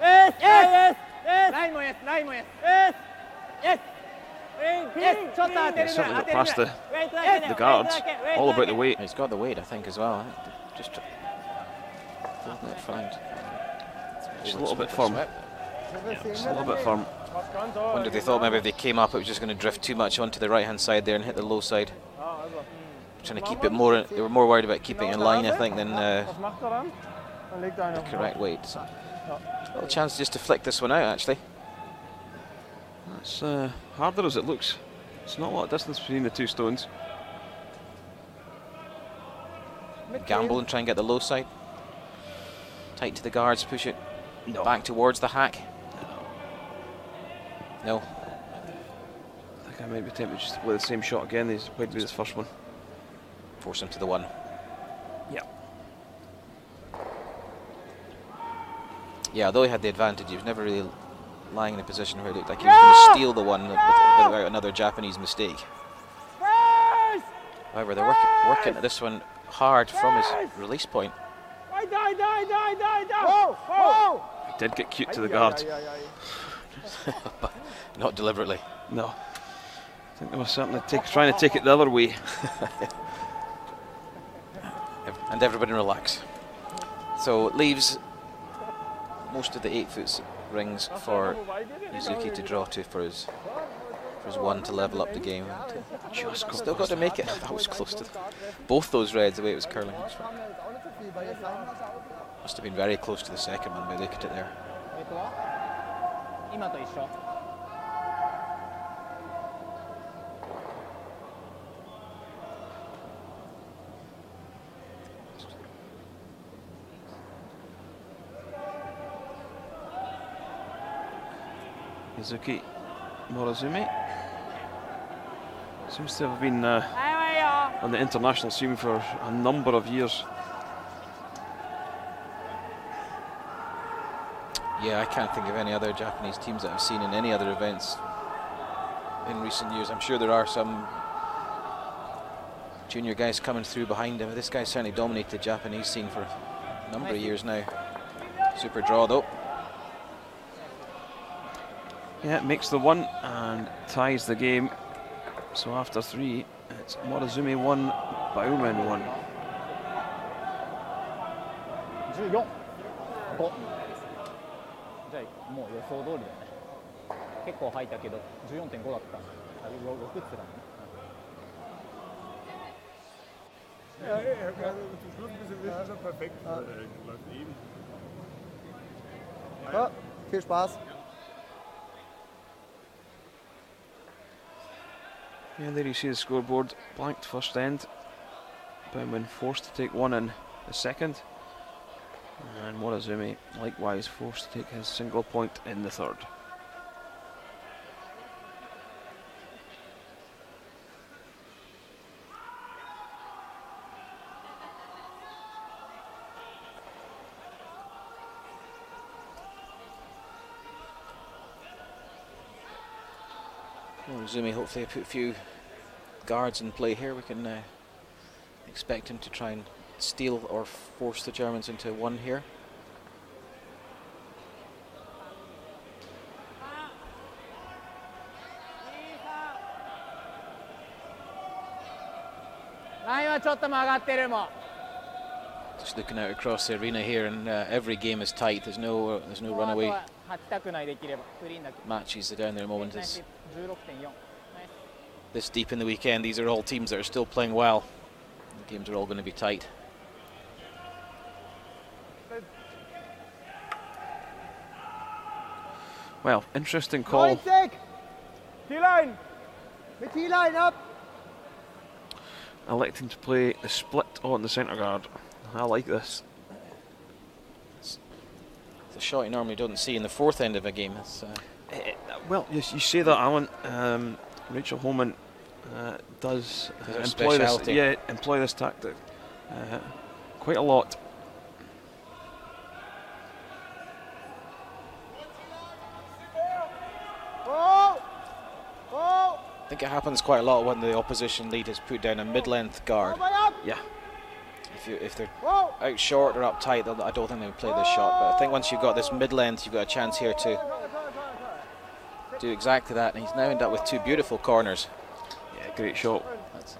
Yes. yes. yes. でライン作っ前はいかんイエスイエスイエスラインもイエスラインもイエスイエスイエスピンピンちょっと当て Yeah, る certainly 当 got てる past the, ウェイトだけで the guards. All about the weight. He's got the weight, I think, as well. I think they're Just tr- holding it fine. Just a little bit firm. Just a little bit firm. Was kann so. Wonder if they thought maybe if they came up, it was just going to drift too much onto the right hand side there and hit the low side. Ja, also. trying to keep it more. They were more worried about keeping it in line, I think, than uh, Was macht er dann? Dann legt er the eine. correct weight. So, little chance just to flick this one out, actually. That's uh, harder as it looks. It's not a lot of distance between the two stones. Gamble and try and get the low side. Tight to the guards, push it No. back towards the hack. No. I think I might be tempted just to play the same shot again as I played with this first one. Force him to the one. Yeah, although he had the advantage, he was never really lying in a position where it looked like he was going to steal the one with- without another Japanese mistake. However, they're working, working at this one hard from his release point. He did get cute to the guard. Ei. [laughs] Not deliberately. No. I think they were certainly take, trying to take it the other way. [laughs] [laughs] And everybody relax. So it leaves most of the eight foot rings for Yusuke to draw to for his for his one to level up the game. Just got Still got to make it. [laughs] That was close to both those reds the way it was curling. Must have been very close to the second one by looking at it there. Mizuki Morozumi. Seems to have been uh, on the international scene for a number of years. Yeah, I can't think of any other Japanese teams that I've seen in any other events in recent years. I'm sure there are some junior guys coming through behind him. This guy certainly dominated the Japanese scene for a number of years now. Super draw though. Yeah, makes the one and ties the game. So after three, it's Morozumi 1, Baumann 1. Ja, ja, ja, zum Schluss ein bisschen ja. perfekt. Viel Spaß. Yeah, there you see the scoreboard. Blanked first end. Baumann forced to take one in the second. And Morozumi likewise forced to take his single point in the third. Zumi hopefully put a few guards in play here. We can uh, expect him to try and steal or force the Germans into one here. Just looking out across the arena here, and uh, every game is tight. There's no, uh, there's no runaway は吐きたくないできればクリーンだけ matches down there at the moment. It's 16.4 this deep in the weekend. These are all teams that are still playing well. The games are all going to be tight. Well, interesting call. 90. T-Line! Mit T-Line ab. Electing to play the split on the centre guard. I like this. It's a shot you normally don't see in the fourth end of a game. It's, uh, Eh, well, you, you say that, Alan. Um, Rachel Homan uh, does uh, Is her employ this. Yeah, employ this tactic uh, quite a lot. I think it happens quite a lot when the opposition lead has put down a mid-length guard. Yeah, If, you, if they're Whoa. out short or up tight, I don't think they would play this shot. But I think once you've got this mid-length, you've got a chance here to do exactly that. And he's now ended up with two beautiful corners. yeah, great shot. That's,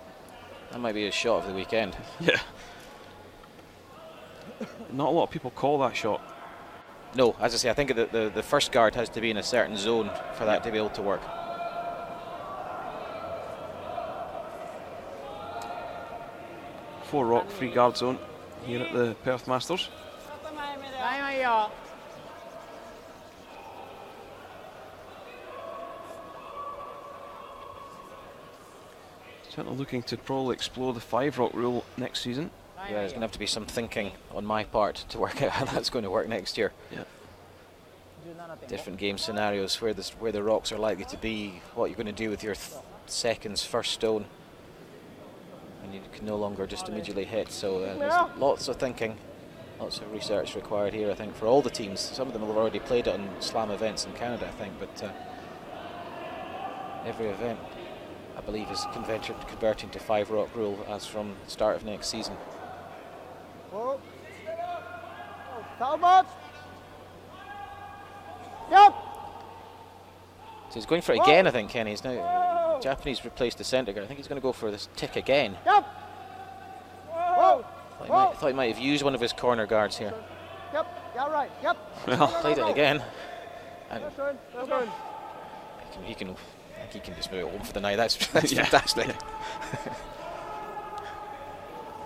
that might be his shot of the weekend. [laughs] Yeah. Not a lot of people call that shot. No, as I say, I think the, the, the first guard has to be in a certain zone for that to be able to work. four rock, three guard zone here at the Perth Masters. Certainly looking to probably explore the five rock rule next season. Yeah, there's going to have to be some thinking on my part to work [laughs] out how that's going to work next year. Yeah. Different game scenarios where, the where the rocks are likely to be, what you're going to do with your seconds, first stone and you can no longer just immediately hit. So uh, there's lots of thinking, lots of research required here. I think for all the teams. Some of them have already played it on slam events in Canada, I think, but uh, every event, I believe, is converting to five rock rule as from the start of next season. Oh. How much? Yep. So he's going for it again, I think, Kenny. He's now Japanese replaced the centre guard. I think he's going to go for this tick again. Yep. Whoa. Thought he, might, thought he might have used one of his corner guards here. Yep. Yeah, right. Yep. Well, Played it again. And Your turn. Your turn. he can, he can, I think he can just move it home for the night. That's, [laughs] that's Yeah. fantastic.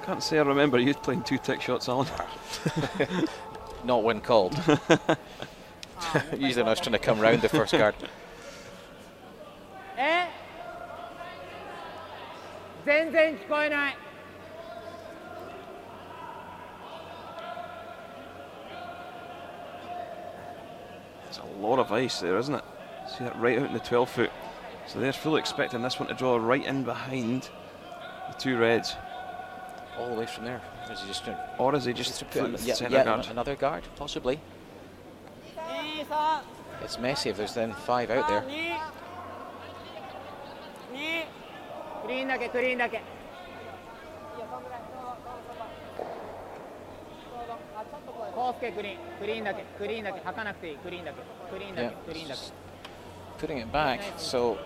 can't say I remember you playing two tick shots, Alan. [laughs] Not when called. [laughs] Usually when I was trying to come round the first guard. え全然聞こえない It's a lot of ice there, isn't it? See that right out in the 12 foot. So they're fully expecting this one to draw right in behind the two reds. All the way from there. Or is he just doing, Or is he just just put put the yeah, centre yeah, guard? another guard, possibly. 2 3 It's messy if there's then five out there. クリーンだけクリーンだけ。コースケクリーン、クリーンだけ、クリーンだけ、吐かなくていい、クリーンだけ、クリーンだけ、クリーンだけ。Putting it back, so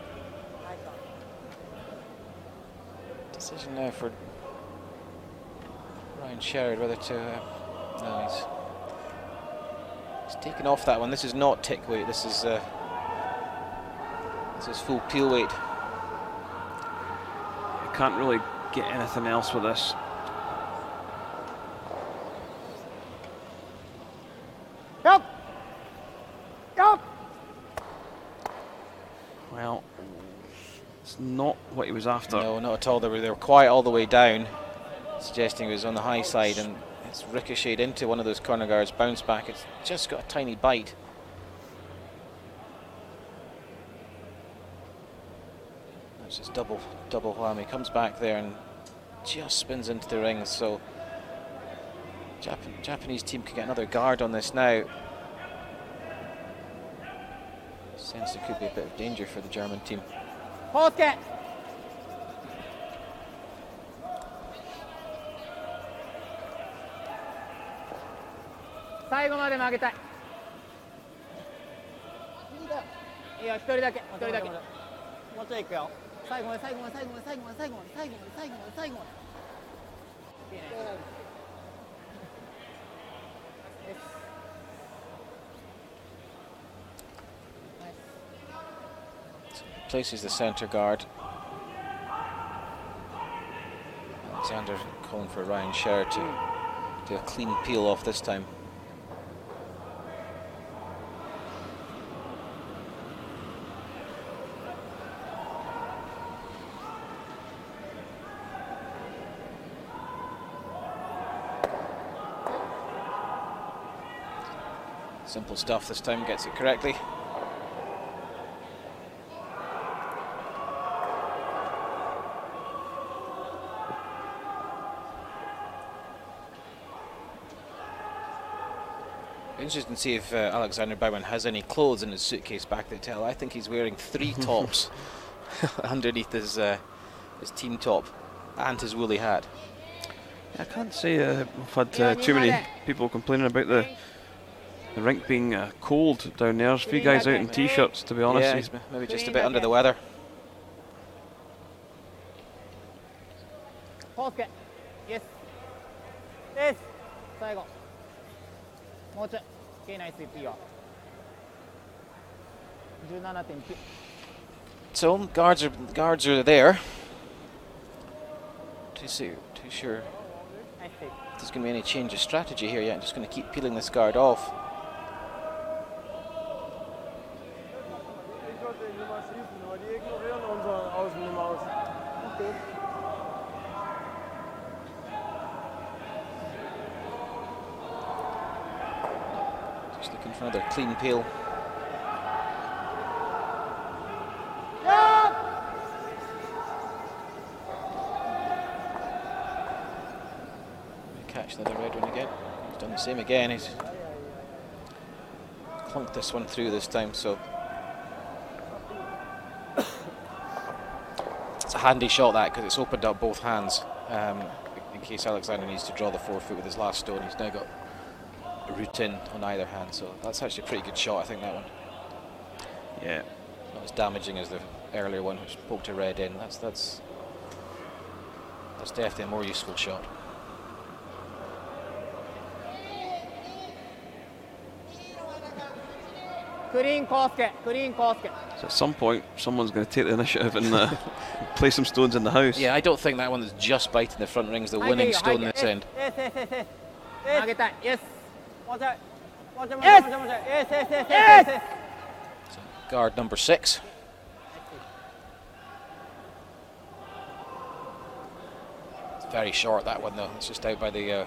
decision now for Ryan Sherrard whether to. Uh, no, he's, he's taken off that one. This is not tick weight. This is uh, this is full peel weight. You can't really get anything else with this. Yep. Yep. Well, it's not what he was after. No, not at all. They were, they were quiet all the way down, suggesting he was on the high side, and it's ricocheted into one of those corner guards, bounced back. It's just got a tiny bite. That's just double double whammy. Comes back there and just spins into the ring. So Jap Japanese team could get another guard on this now. Sense there could be a bit of danger for the German team. Pocket. 最後まで曲げたいいいよ一人だけ一人だけもうちょい行くよ最後まで最後まで最後まで最後まで最後まで最後まで最後まで最後までいいね places the centre guard. Alexander calling for Ryan Sher to do a clean peel off this time. Simple stuff this time, gets it correctly. Interesting to see if uh, Alexander Baumann has any clothes in his suitcase back at the hotel. I think he's wearing three [laughs] tops [laughs] underneath his uh, his team top and his woolly hat. I can't say uh, we've had uh, too many people complaining about the the rink being uh, cold down there. There's a few guys out in t-shirts, to be honest. yeah, he's m- maybe just a bit under the weather. コウスケイエスです最後もうちょい OK ナイス EP は17.9 So guards are guards are there. Too sure, too sure there's going to be any change of strategy here yet. I'm just going to keep peeling this guard off. Immer schießen, aber die Außen aus. Okay. Just looking for another clean peel. Catch the red one again. He's done the same again. He's clunked this one through this time, so it's a handy shot that because it's opened up both hands. Um, in case Alexander needs to draw the four-foot with his last stone, he's now got a root in on either hand. So that's actually a pretty good shot. I think that one Yeah. not as damaging as the earlier one, which poked a red in. That's that's that's definitely a more useful shot. Clean Kosuke. Clean Kosuke. So at some point, someone's going to take the initiative and uh, [laughs] play some stones in the house. Yeah, I don't think that one is just biting the front rings. The winning stone this end. Yes, yes, yes, yes. Yes. Yes. Yes. Yes. Yes. Yes. So guard number six. It's very short that one though. It's just out by the. Uh,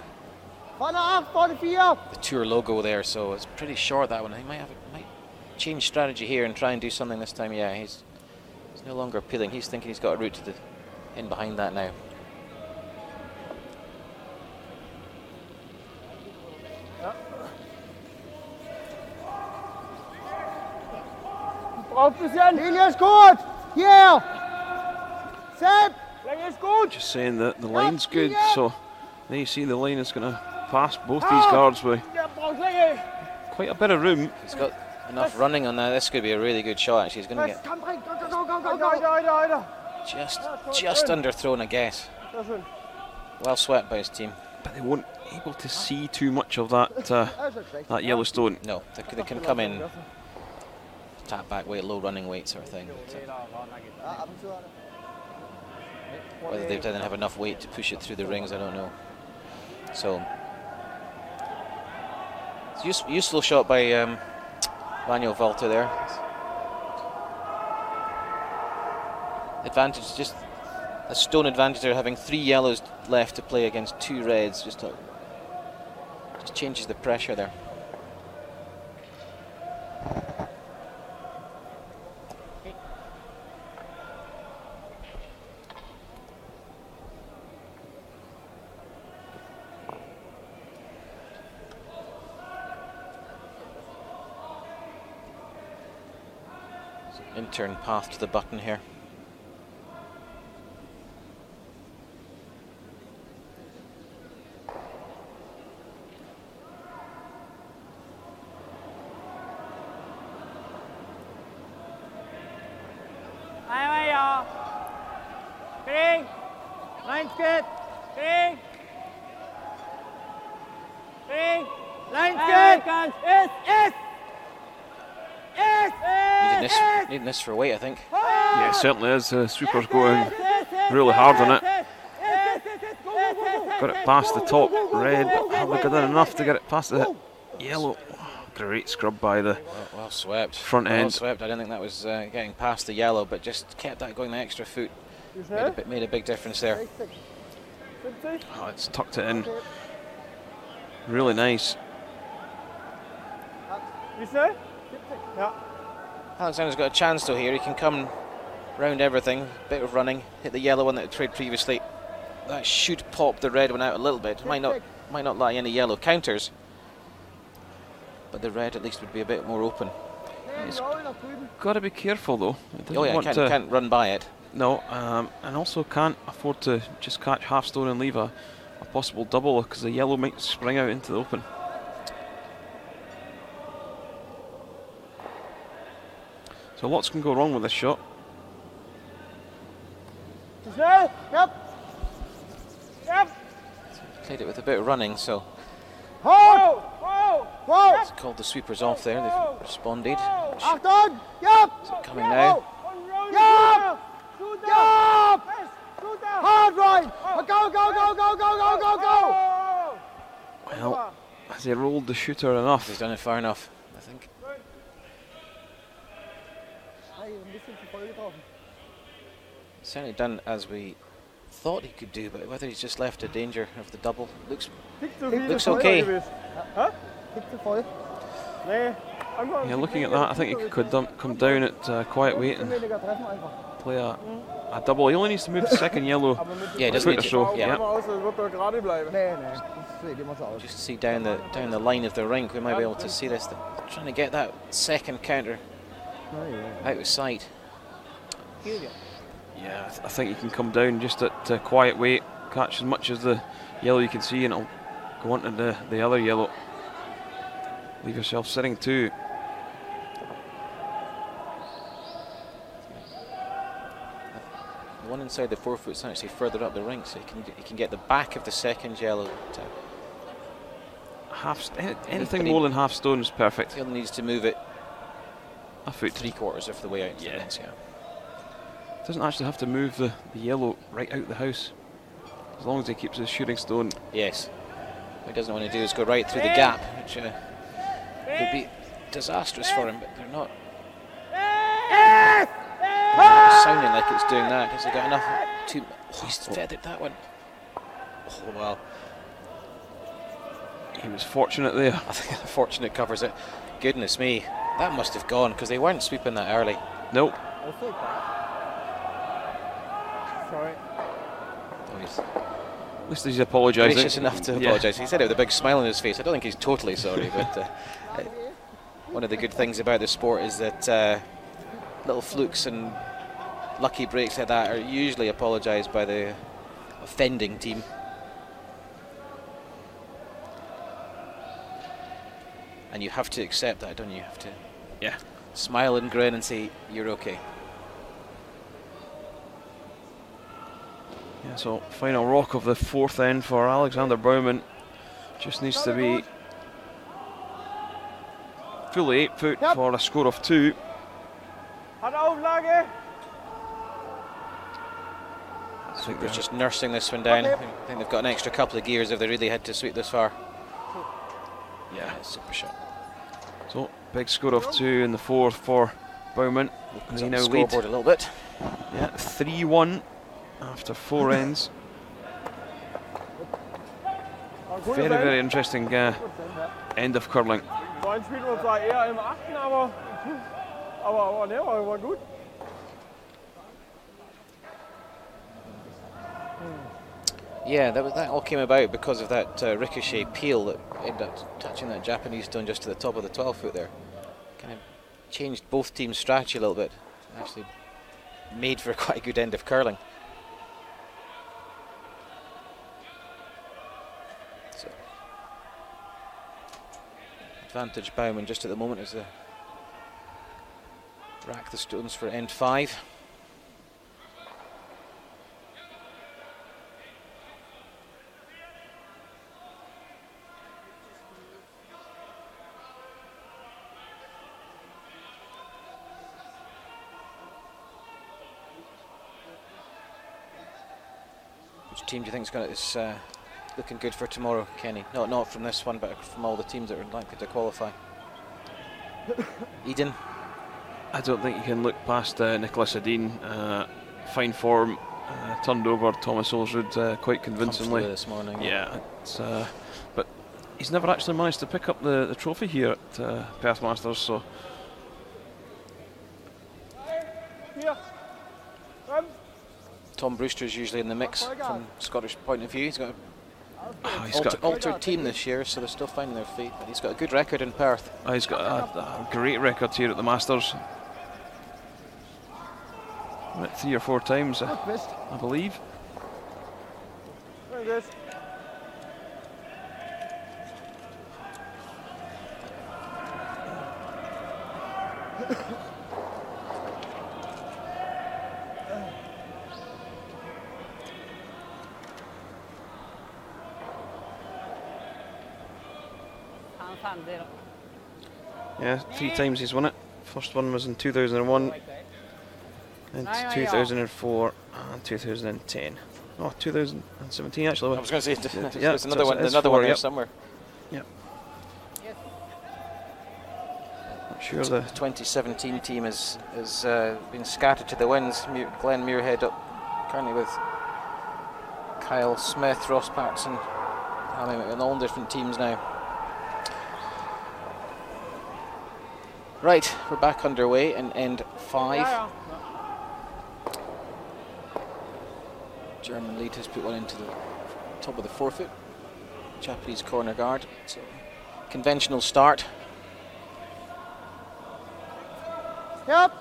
the tour logo there, so it's pretty short that one. He might have it, might change strategy here and try and do something this time. Yeah, he's he's no longer peeling. He's thinking he's got a route to the in behind that now. Drauf bisschen. Linie ist gut. Hier. Sepp. Länge ist gut. Just saying that the line's good, so there you see the line is going to pass both these ah. guards with Der quite a bit of room. He's got enough running on that. This could be a really good shot. Actually, he's going to get just just underthrown, I guess. Well swept by his team. But they won't able to see too much of that uh, Das ist nicht schlecht. that yellow stone. No, they, they can come in, tap back weight, low running weight sort of thing. But, Ja, ab und zu. hat er- whether they didn't have enough weight to push it through the rings, I don't know. So, it's use, useful shot by um, Manuel Walter there. Advantage, just a stone advantage there, having three yellows left to play against two reds. Just, just changes the pressure there. In-turn path to the button here. Green. Line's good. Green. Green. Line's good. Yes. Yes. Yes. Needing this, for a for weight, I think. Yeah, it certainly is. The sweeper's going really hard on it. Got it past the top red. Have they got in enough to get it past the yellow? Great scrub by the Well, well swept. Front well end. swept. I don't think that was uh, getting past the yellow, but just kept that going the extra foot. Made a, bit, made a big difference there. Oh, it's tucked it in. Really nice. Wie schnell? Ja. Alexander's got a chance though here. He can come round everything. Bit of running. Hit the yellow one that he tried previously. That should pop the red one out a little bit. Might not might not lie any yellow counters. But the red at least would be a bit more open. Nee, Jawohl, nach drüben. Got to be careful though. Oh yeah, can't, can't run by it. No, um, and also can't afford to just catch half stone and leave a, a possible double because the yellow might spring out into the open. So lots can go wrong with this shot. Yep. Yep. Played it with a bit of running, so Whoa. Whoa. Wow. it's called the sweepers off there. They've responded. Achtung. Yep. Coming now. Und roll. Ja. Shooter. Yep. Hard right. Go, go, go, go, go, go, go, go. Oh. Has he rolled the shooter enough? He's done it far enough, I think. Hey, ein bisschen zu voll getroffen. Certainly done as we thought he could do, but whether he's just left a danger of the double looks Tick zu viel Looks okay. gewesen. Tick zu voll. Yeah, looking at that, I think he could dum- come down at uh, quiet weight and weniger treffen einfach. play a, a double. He only needs to move the second yellow. [laughs] Yeah, dem doesn't need to- schaut yeah. immer aus, als wird gerade bleiben. Nee, nee, das sieht immer so aus. just see down the down the line of the rink. We might be able to see this. Trying to get that second counter out of sight. Yeah, I, th- I think he can come down just at uh, quiet weight, catch as much as the yellow you can see, and it'll go on to the, the other yellow. Leave yourself sitting too. The one inside the four foot's actually further up the rink, so he can he can get the back of the second yellow. Half st- anything more than half stone is perfect. he only needs to move it A foot. three quarters of the way out. to the Yeah. yeah. Doesn't actually have to move the, the yellow right out the house. As long as he keeps his shooting stone. Yes. What he doesn't want to do is go right through the gap, which uh, would be disastrous for him, but they're not sounding like it's doing that. Has he got enough to. Oh, he's feathered that one. Oh, well. He was fortunate there. [laughs] I think the fortunate covers it. Goodness me. That must have gone because they weren't sweeping that early. Nope sorry. Nice. At least he's apologising. Gracious enough to [laughs] yeah. apologise. He said it with a big smile on his face. I don't think he's totally sorry, but uh, [laughs] one of the good things about the sport is that uh, little flukes and lucky breaks like that are usually apologised by the offending team. And you have to accept that, don't you? You have to yeah. smile and grin and say, you're okay. Yeah, so final rock of the fourth end for Alexander Baumann. Just needs to be fully eight foot Yep. for a score of two. Hat Auflage. I think They're they're just nursing this one down. I think they've got an extra couple of gears if they really had to sweep this far. yeah. super shot. So big score of two in the fourth for Baumann. Opens They up now the lead. a little bit. Yeah, three one after four ends. War ein gutes Very very interesting uh, end of curling. So ein Spiel zwar eher im achten, aber, aber, aber ne, war, war gut. Yeah, that, was, that all came about because of that uh, ricochet peel that ended up touching that Japanese stone just to the top of the 12 foot there. Kind of changed both teams' strategy a little bit. Actually made for [laughs] quite a good end of curling. Advantage Baumann just at the moment as they rack the stones for end five. Which team do you think is going to is uh, looking good for tomorrow, Kenny? Not not from this one, but from all the teams that are likely to qualify. Edin, I don't think you can look past uh, Niklas Edin. Uh, fine form, uh, turned over Thomas Ulsrud uh, quite convincingly. this morning. Yeah, it's, uh, but he's never actually managed to pick up the, the trophy here at uh, Perth Masters. So Tom Brewster is usually in the mix from Scottish point of view. He's got an oh, he's alter, got altered team this year, so they're still finding their feet. But he's got a good record in Perth. oh, he's got a, a great record here at the Masters. Won three or four times, Twist. I believe. Yeah, three times he's won it. First one was in 2001, and 2004, and 2010. Oh, 2017 actually. I was going to say, [laughs] yeah, there's another one, another one here yep. somewhere. Yep. I'm sure the 2017 team has has uh, been scattered to the winds. Glenn Muirhead up currently with Kyle Smith, Ross Paterson. I mean, on all different teams now. Right, we're back underway in end five. German lead has put one into the top of the four-foot. Japanese corner guard. So conventional start. Yep.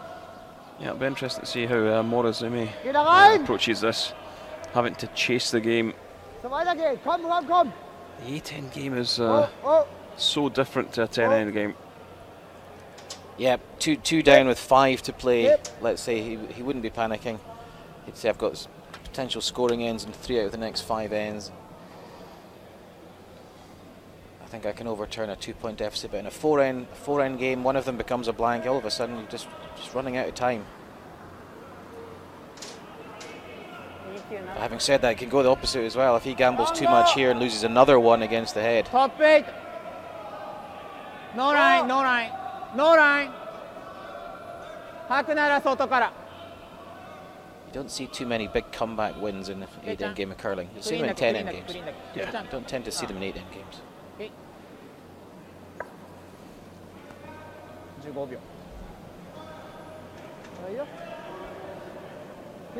yeah, it'll be interesting to see how uh, Morozumi uh, approaches this, having to chase the game. So weiter geht's. Komm, komm, komm. The A10 game is Oh, uh, oh. so different to a 10 end game. Yeah, two two down with five to play. Yep. Let's say he, he wouldn't be panicking. He'd say I've got potential scoring ends and three out of the next five ends. I think I can overturn a two point deficit, but in a four end four end game, one of them becomes a blank. All of a sudden, you're just just running out of time. But having said that, it can go the opposite as well. If he gambles too much here and loses another one against the head. Pop it. No right, no right. No line. Hakunara Soto kara. You don't see too many big comeback wins in the eight-end game of curling. You see them in ten-end games. Yeah. You don't tend to see them in eight-end ah. games.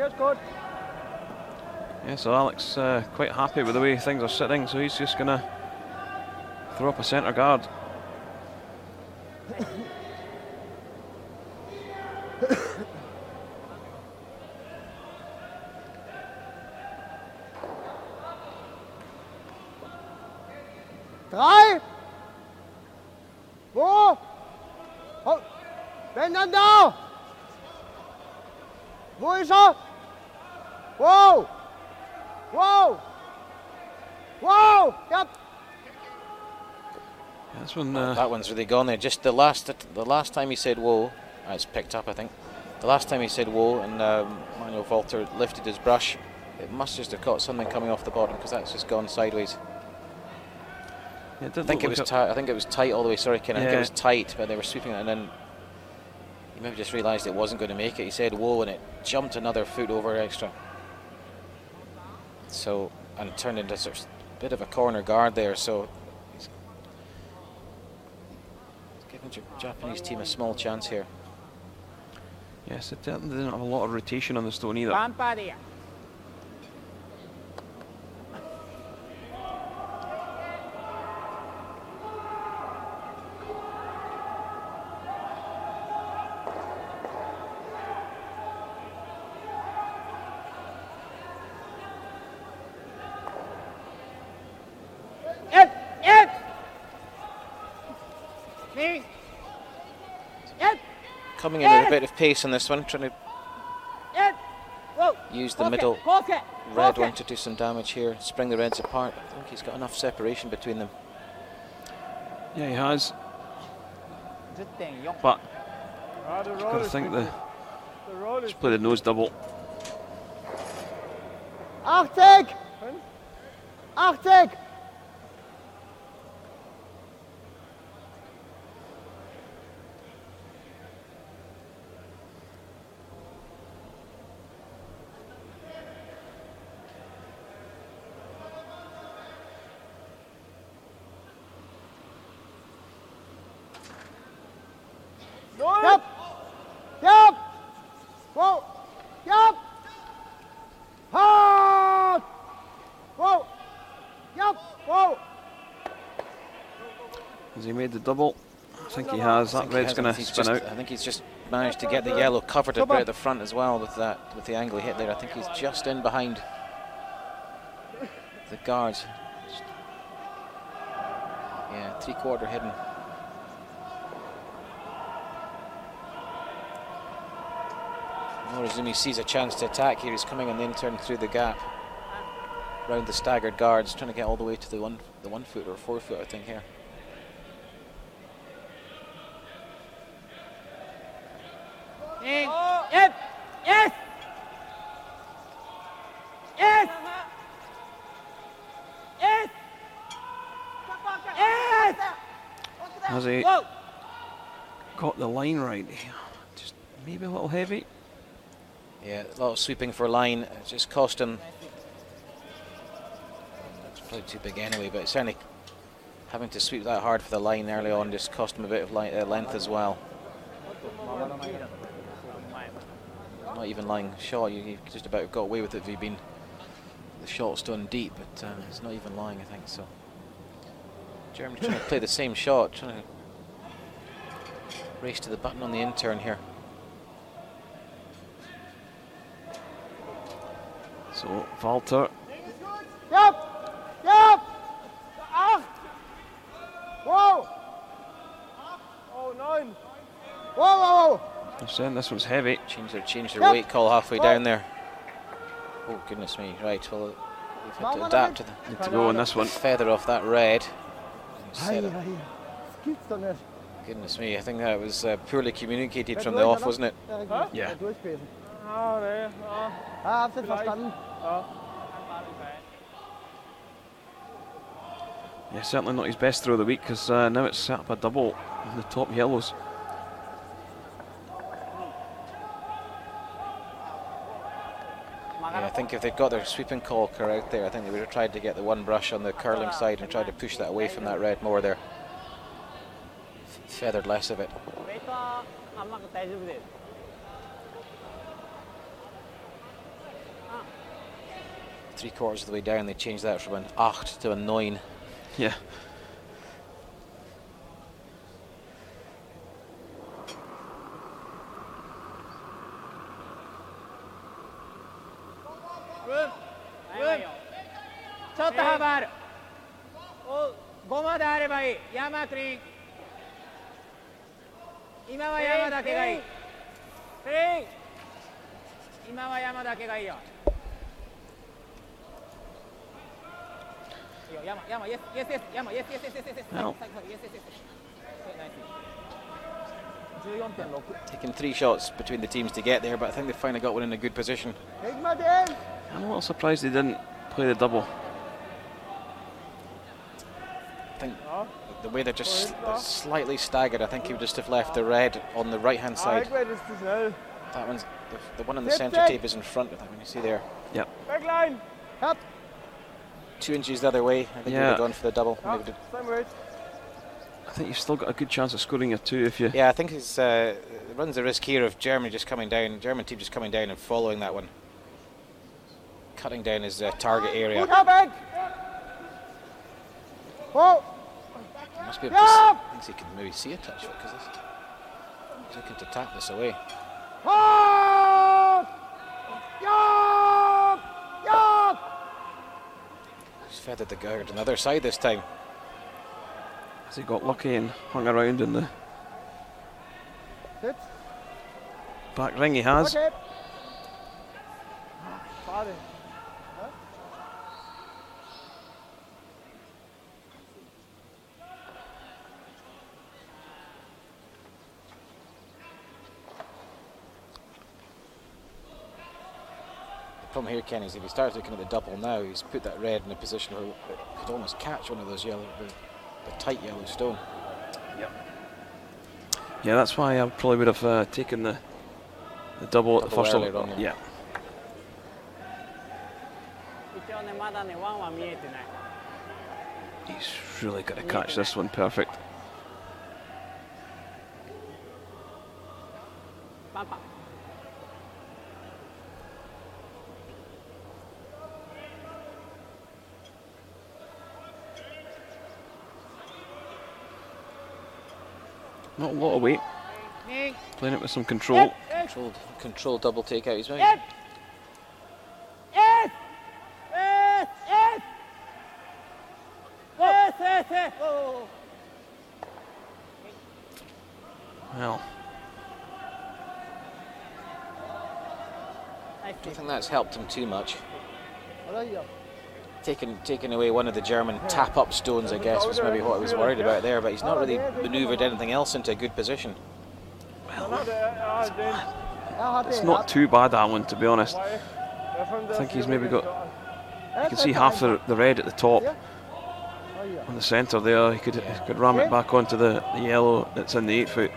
it's good. Yeah, so Alex uh, quite happy with the way things are sitting, so he's just going to throw up a centre guard. Drei. Wo? Wenn dann da. Wo ist er? Wow. Wow. Wow. Yep. Yeah, this one, uh, That one's really gone there. Just the last the last time he said whoa, it's picked up I think. The last time he said whoa and um, Manuel Walter lifted his brush, it must just have caught something coming off the bottom because that's just gone sideways. yeah, I think it was tight. I think it was tight all the way. Sorry, Ken. I think it was tight, but they were sweeping it, and then he maybe just realised it wasn't going to make it. He said whoa, and it jumped another foot over extra. So and turned into sort of a bit of a corner guard there. So he's giving the Japanese team a small chance here. yes, it didn't, didn't have a lot of rotation on the stone either. Coming in with a bit of pace on this one, trying to use the middle red one to do some damage here, spring the reds apart. I think he's got enough separation between them. Yeah, he has, but the roll gotta think good. the The just play the nose double. 80. 80. Yep. Yep. Whoa. Yep. Hard. Whoa. Yep. Whoa. Has he made the double? I think he has. That red's going to spin just- out. I think he's just managed to get the yellow covered a bit at the front as well with that with the angle he hit there. I think he's just in behind the guards. Yeah, three quarter hidden. Morozumi sees a chance to attack here. He's coming on the in-turn through the gap. Round the staggered guards, trying to get all the way to the one the one foot or four foot I think here. In. Yep. Yes. Yes. Yes. Yes. Has he Whoa. got line right. Here? Just maybe a little heavy. Yeah, a lot of sweeping for line. Uh, it just cost him. It's probably too big anyway, but certainly having to sweep that hard for the line early on just cost him a bit of li- uh, length as well. Not even lying short, you, you just about got away with it if you've been the shot's done deep, but um, it's not even lying, I think. So Jeremy trying to play the same shot, trying to race to the button on the in-turn here. Falter. Yep. Yep. Acht. whoa, Oh, nine. Whoa, whoa, whoa. I'm saying this one's heavy. Change their, change their yep. weight call halfway whoa. down there. Oh, goodness me. Right, well, we've had to adapt to the... Need to go on this one. Feather off that red. Goodness me, I think that was uh, poorly communicated from the off, wasn't it? Huh? Yeah. Ah, nee, ah, Ah, hab's nicht verstanden. ah. Yeah, certainly not his best throw of the week because uh, now it's set up a double in the top yellows. Yeah, I think if they'd got their sweeping call correct there, I think they would have tried to get the one brush on the curling side and tried to push that away from that red more there. Feathered less of it. Three quarters of the way down, they changed that from an 8 to a 9. Yeah. イエスイエスイエス山イエスイエスイエスイエスイエス。 Well. 最後最後イエスイエスイエス。そうナイス。14.6。 Taking three shots between the teams to get there, but I think they finally got one in a good position. Krieg mal den! I'm a little surprised they didn't play the double. I think the way they're just they're slightly staggered, I think he would just have left the red on the right hand Ah, side. Eckwert ist zu schnell. That one's the, the one on the Zip, centre zip. tape is in front of them. You see there, Yep. Backline! Hab! two inches the other way. I think they would Yeah. have gone for the double. Ja, They would've- sein Weight. I think you've still got a good chance of scoring a two if you. Yeah, I think he's uh, runs the risk here of Germany just coming down, German team just coming down and following that one, cutting down his uh, target area. Guter Weg! Wow! Must be able to Yeah. s- he can maybe see a touch because he's looking to tap this away. Hard! Ja! Ja! He's feathered the guard on the other side this time. Has he got lucky and hung around in the back ring? He has. Okay! Ah, problem here, Kenny, is if he starts looking at the double now, he's put that red in a position where he could almost catch one of those yellow, the, the tight yellow stone. Yep. Yeah, that's why I probably would have uh, taken the, the double, double at the first one. On, yeah. yeah. He's really got to catch this one perfect. Oh, Not a lot of weight. Playing it with some control. Controlled, controlled double takeout. yes, yes. Well. I don't think that's helped him too much. Taking taking away one of the German tap up stones, I guess, was maybe what I was worried about there. But he's not really manoeuvred anything else into a good position. Well, it's not too bad that one, to be honest. I think he's maybe got. You can see half the, the red at the top. On the centre there, he could he could ram it back onto the, the yellow that's in the eight foot.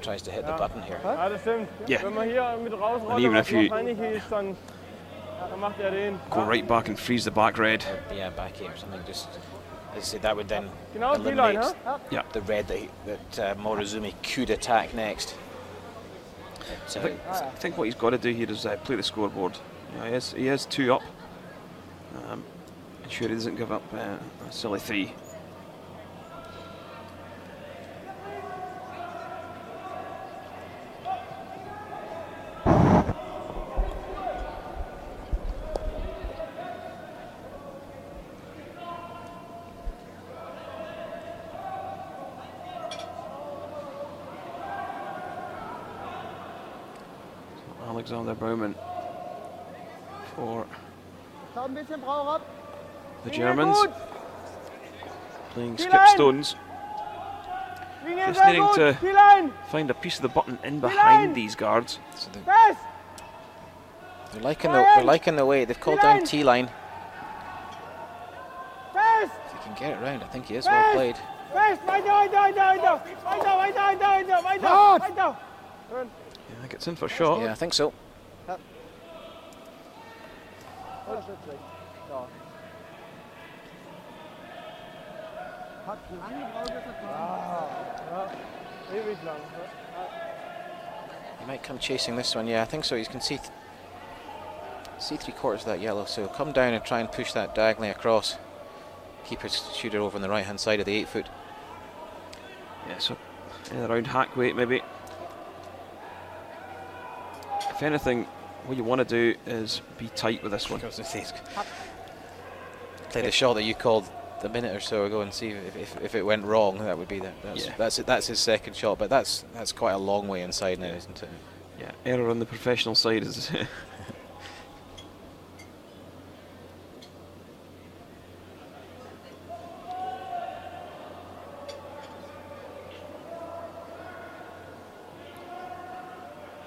Tries to hit the button here. Ja, das stimmt. Yeah. Wenn man hier mit rausrollt, And even if you- wahrscheinlich ist, dann, dann macht er den. Go right back and freeze the back red. Yeah, back here or something. Just as I said, that would then Genau die Line, eliminate ha? the red that, he, that uh, Morozumi could attack next. But, I think, I think what he's got to do here is uh, play the scoreboard. You know, he, is, he is two up. Um, ensure he doesn't give up uh, a silly three. Alexander Baumann for Da ein bisschen Brauch ab. the Germans. Playing skip stones. Just needing to- Find a piece of the button in behind these guards. so they're, they're liking the they're liking the way they've called down. T line. If he can get it round, I think he is well played. Fest. In for sure. Yeah, I think so. Hat lange gebraucht, bis kam. Ewig lang. He might come chasing this one. Yeah, I think so. You can see th- see three quarters of that yellow. So come down and try and push that diagonally across. Keep his shooter over on the right hand side of the eight foot. Yeah, so around hack weight maybe. If anything, what you want to do is be tight with this one. Play the shot that you called a minute or so ago and see if, if, if it went wrong. That would be that. That's Yeah. that's it. That's his second shot, but that's that's quite a long way inside now, isn't it? Yeah, error on the professional side is. [laughs]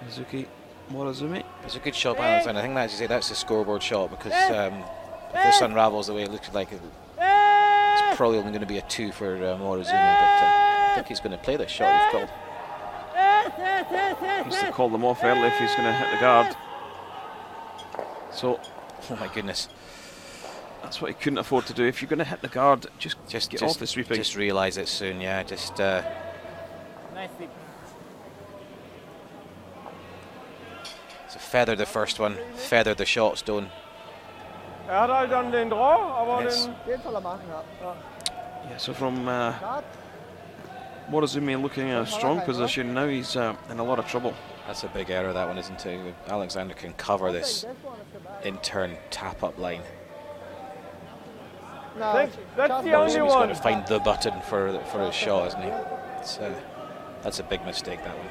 Mizuki Morozumi. It's a good shot by Alexander. I think that's you say that's the scoreboard shot because um, if this unravels the way it looks like, it- it's probably only going to be a two for uh, Morozumi. But uh, I think he's going to play this shot you've called. He needs to call them off early if he's going to hit the guard. So Oh my goodness! that's what he couldn't afford to do. If you're going to hit the guard, just Just get just, off the sweeping. Just realise it soon. Yeah, just. Uh, Nice so feather the first one, feather the shot stone. Hat halt dann den Draw, aber Yes. den. Den soll. Yeah, so from uh, Guard. Morozumi looking in a strong position, now he's uh, in a lot of trouble. That's a big error, that one, isn't it? Alexander can cover this Das one ist dabei. in turn tap up line. Na, That's, that's the only He's got to find the button for for his shot, isn't he? It's, uh, that's a big mistake. That one.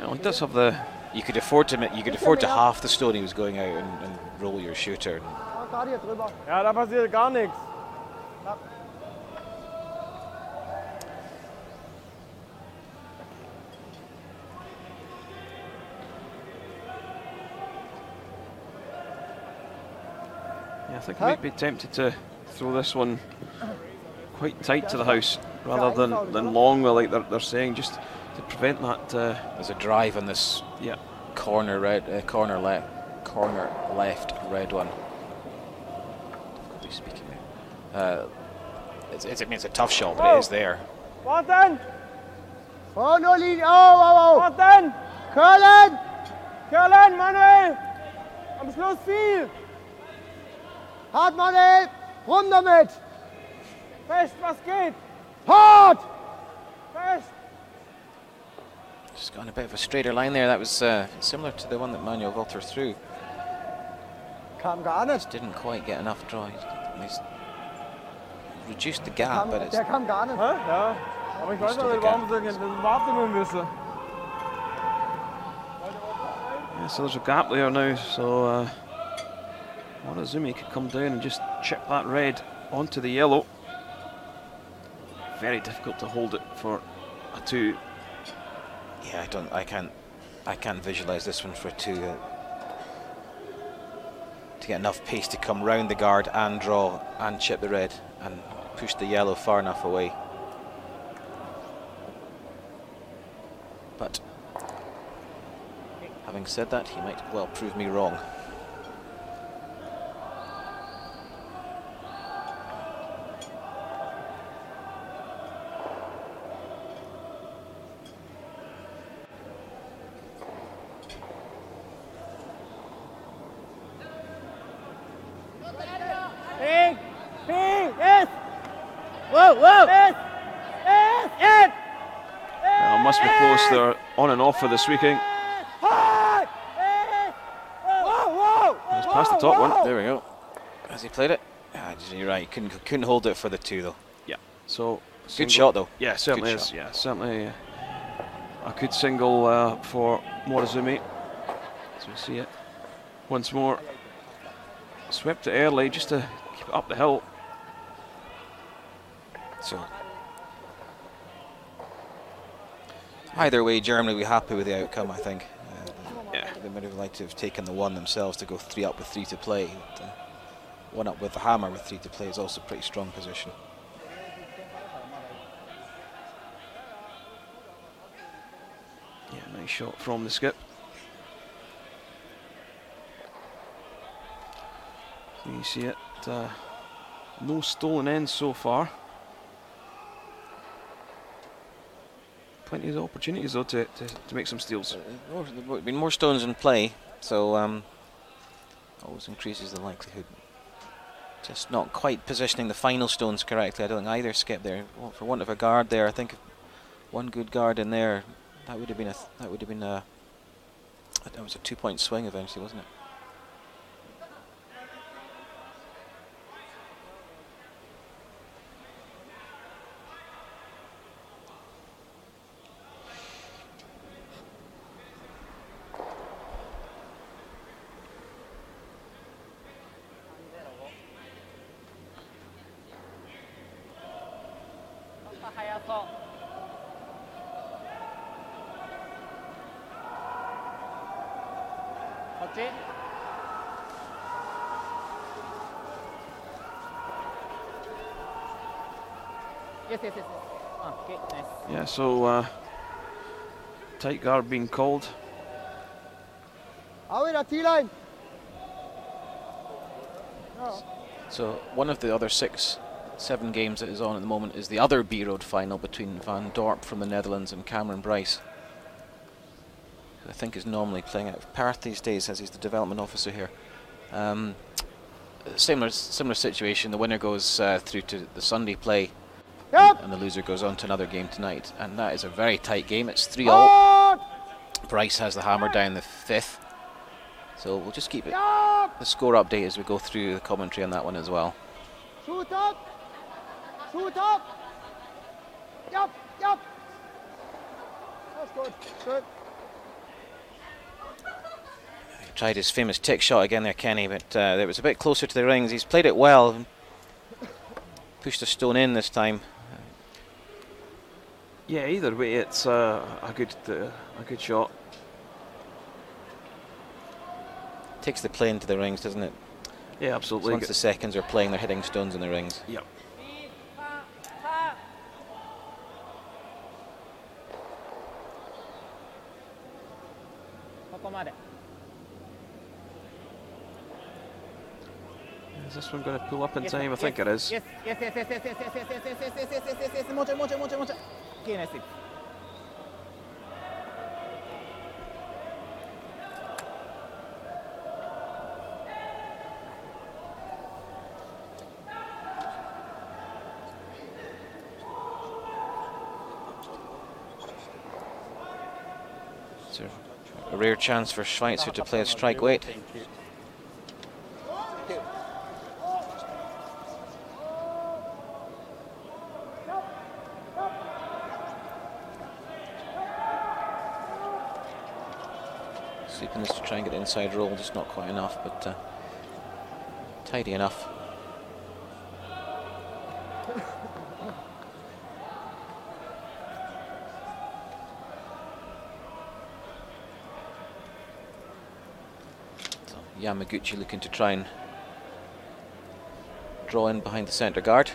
Well, he does have the You could afford to you could afford to half the stone he was going out and, and roll your shooter. Ja, gerade hier drüber. Da passiert gar nichts. Yeah, I think Huh? he might be tempted to throw this one quite tight to the house rather than, than long, well, like they're, they're saying, just to prevent that. Uh, There's a drive on this yeah, corner red, uh, corner left, corner left red one. Difficulty speaking. Uh, it's, it's, I mean, it's a tough shot, but it is there. Warten! Oh, nur Linie. Oh, oh, oh. Warten! Curlen! Kerlen, Manuel! Am Schluss viel! Hart, Manuel! Rum damit! Fest, was geht? Hart! Fest! Just got on a bit of a straighter line there. That was uh, similar to the one that Manuel Walter threw. Kam gar nicht. Didn't quite get enough draw. He's, he's reduced the gap, Kam, but it's der kam gar nicht. Hä? Ja. Aber ich weiß nicht, warum sie das warten müssen. yeah, so there's a gap there now, so uh, Morozumi could come down and just chip that red onto the yellow. Very difficult to hold it for a two. Yeah. I don't. I can't. I can't visualize this one for two. Uh, to get enough pace to come round the guard and draw and chip the red and push the yellow far enough away. But having said that, he might well prove me wrong. Ping! Ping! Yes! Whoa, whoa! Yes! Yes! Yes! Well, must be close there, on and off for the sweeping. Hard! Yes! Whoa, whoa! It's past the top one. There we go. Has he played it? Ah, you're right. Couldn't couldn't hold it for the two though. Yeah. So Good shot though. Yeah, certainly Good is. shot. Yeah, certainly uh, a good single uh, for Morozumi. So we see it once more. Swept it early just to keep it up the hill. So either way, Germany will be happy with the outcome. I think. Uh, Yeah. They might have liked to have taken the one themselves to go three up with three to play. But, uh, one up with the hammer with three to play is also a pretty strong position. Yeah, nice shot from the skip. You see it. Uh, no stolen ends so far. Plenty of opportunities though to, to, to make some steals. More, there have been more stones in play, so um, always increases the likelihood. Just not quite positioning the final stones correctly. I don't think either skip there. Well, for want of a guard there, I think one good guard in there, that would have been a th- that would have been a that was a two-point swing eventually, wasn't it? Yes, yes, yes. Ah, okay, nice. Yeah, so uh, tight guard being called. Away that T-line. So one of the other six, seven games that is on at the moment is the other B Road final between Van Dorp from the Netherlands and Cameron Bryce. Who I think is normally playing out of Perth these days as he's the development officer here. Um, similar similar situation. The winner goes uh, through to the Sunday play, Yep. and the loser goes on to another game tonight. And that is a very tight game. It's three all. Bryce has the hammer down the fifth. So we'll just keep it Yep. the score update as we go through the commentary on that one as well. Shoot up. Shoot up. Yep, yep. That's good. Good. Tried his famous tick shot again there, Kenny, but uh, it was a bit closer to the rings. He's played it well. Pushed a stone in this time. Yeah, either way, it's uh, a good uh, a good shot. Takes the play into the rings, doesn't it? Yeah, So absolutely. once the seconds are playing, they're hitting stones in the rings. Yep. Is this one going to pull up in time? I think it is. Yes, yes, yes, yes, yes, yes, yes, yes, yes, yes, yes, yes, yes, yes, yes, more time, more time, more time, more time. Okay, nice. It's a rare chance for Schweitzer to play a strike weight. inside roll, just not quite enough, but uh, tidy enough. so Yamaguchi looking to try and draw in behind the centre guard.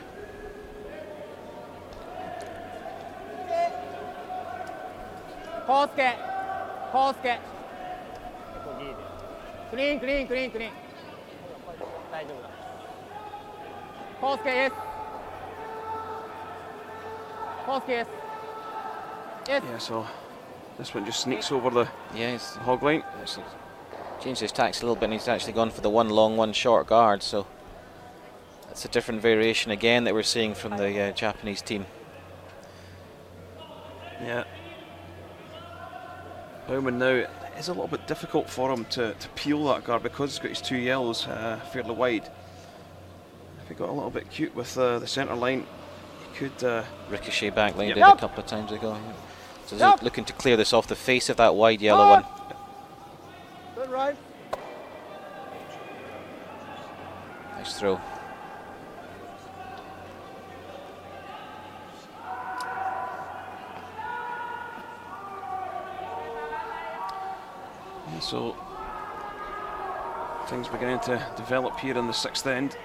Kosuke. Kosuke. クリーンクリーンクリーンクリーン大丈夫だコースケイエスコースケイエス Yes. Yeah, so this one just sneaks over the yes. Yeah, hog line. Yes, changed his tactics a little bit and he's actually gone for the one long, one short guard. So that's a different variation again that we're seeing from the uh, Japanese team. Yeah. Baumann now it's a little bit difficult for him to, to peel that guard because he's got his two yellows uh, fairly wide. If he got a little bit cute with uh, the centre line, he could. Uh, Ricochet back like he Yep. did a couple of times ago. yeah. So Yep. looking to clear this off the face of that wide yellow one. Good right. Nice throw. So things beginning to develop here in the sixth end.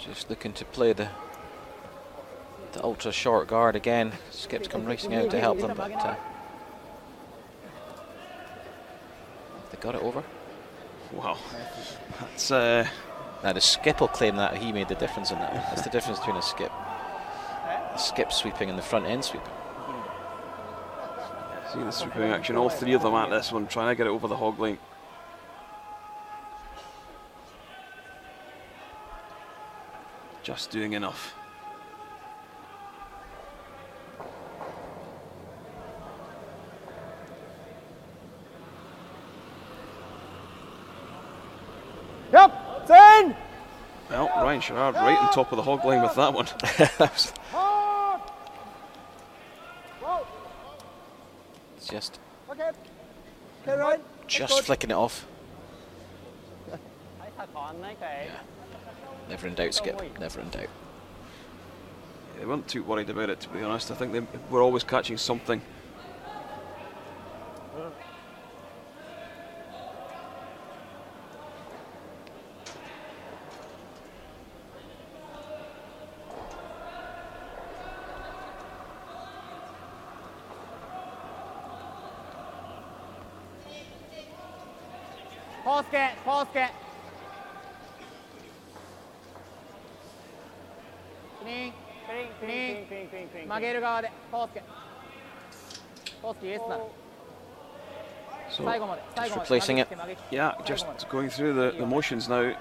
Just looking to play the the ultra short guard again. Skips come racing out to help them, but. Uh, they got it over. Wow. That's. Uh, Now the skip will claim that he made the difference in that. That's the difference between a skip. A skip sweeping and the front end sweeping. see the sweeping action, all three of them at this one, trying to get it over the hog line. Just doing enough. Yep. Ten. Well, Ryan Sherrard right on top of the hog line with that one. [laughs] it's just. Just flicking it off. yeah. Never in doubt, Skip. Never in doubt. They weren't too worried about it, to be honest. I think they were always catching something. る側でコウスケコウスケイエスだ So, 最後まで最後まで replacing 曲げ it. て曲げて yeah, 最 just 後まで going through the, the motions now.